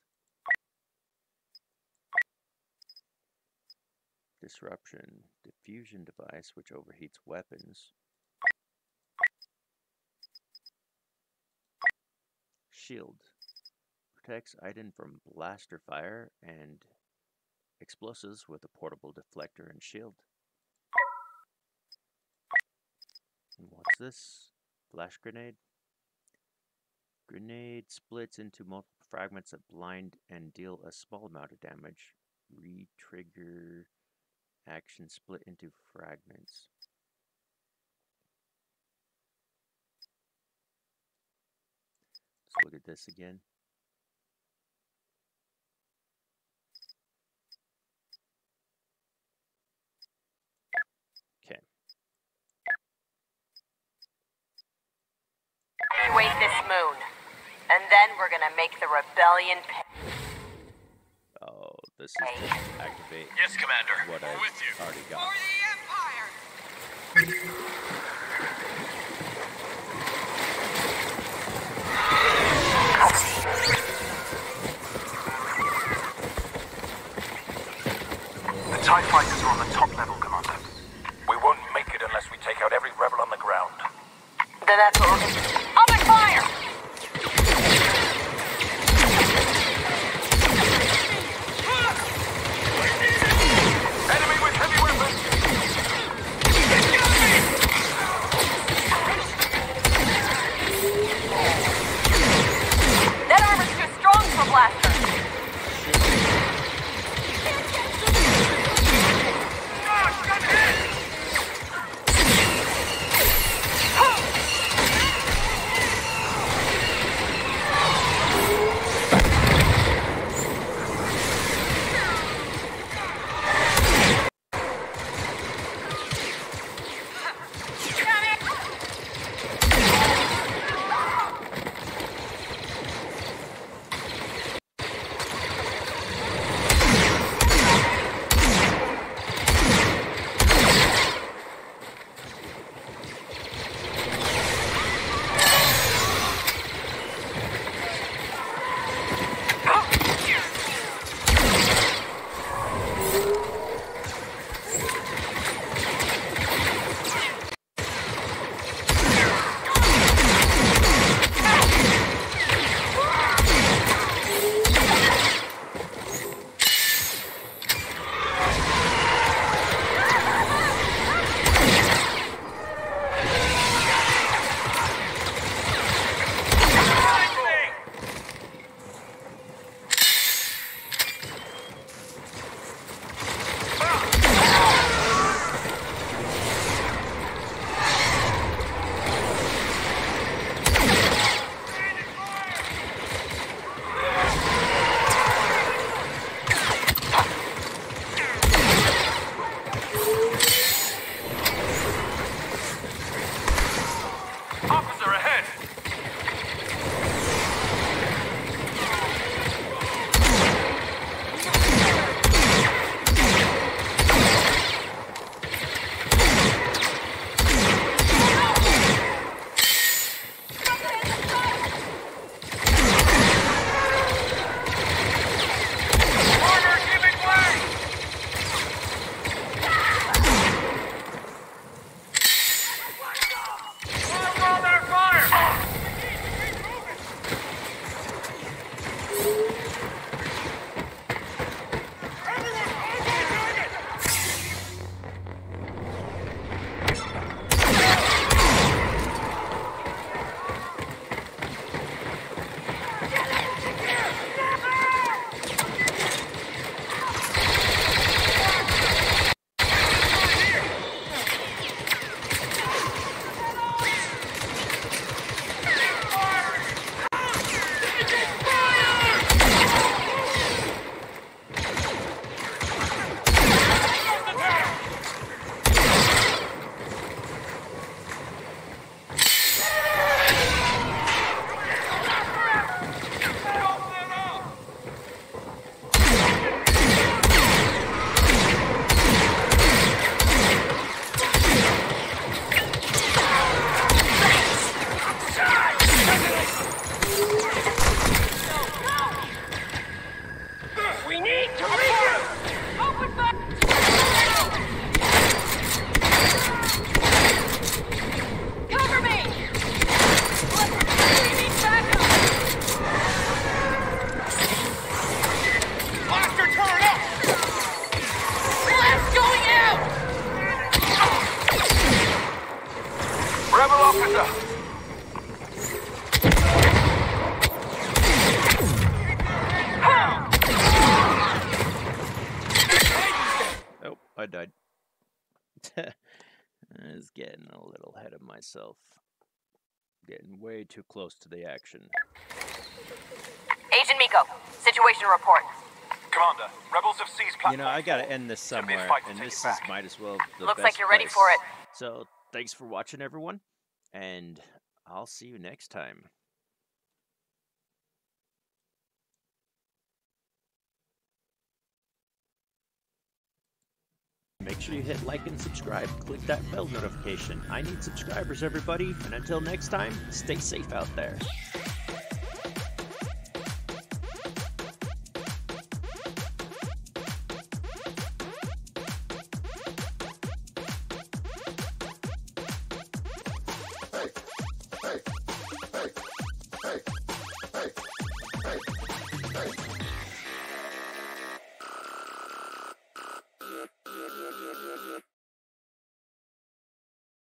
[SPEAKER 1] Disruption. Diffusion device which overheats weapons. Shield. Protects item from blaster fire and explosives with a portable deflector and shield. And what's this? Flash grenade? Grenade splits into multiple fragments that blind and deal a small amount of damage. Re-trigger action split into fragments. Let's look at this again. Okay.
[SPEAKER 6] evacuate this moon. And then we're gonna make the rebellion pay.
[SPEAKER 1] Oh, this is to activate
[SPEAKER 24] Yes, Commander.
[SPEAKER 1] what I
[SPEAKER 24] With you.
[SPEAKER 1] already got.
[SPEAKER 24] The TIE fighters are on the top level, Commander. We won't make it unless we take out every rebel on the ground.
[SPEAKER 6] Then that's what we're
[SPEAKER 1] too close to the action.
[SPEAKER 6] Agent Meeko, situation report.
[SPEAKER 17] Commander, rebels have seized platform
[SPEAKER 1] You know, I gotta end this
[SPEAKER 17] Gonna be a
[SPEAKER 1] somewhere, and this is,
[SPEAKER 17] back.
[SPEAKER 1] might as well. The
[SPEAKER 6] Looks like you're ready
[SPEAKER 1] place.
[SPEAKER 6] for it.
[SPEAKER 1] So, thanks for watching, everyone, and I'll see you next time. Make sure you hit like and subscribe. Click that bell notification. I need subscribers, everybody. And until next time, stay safe out there.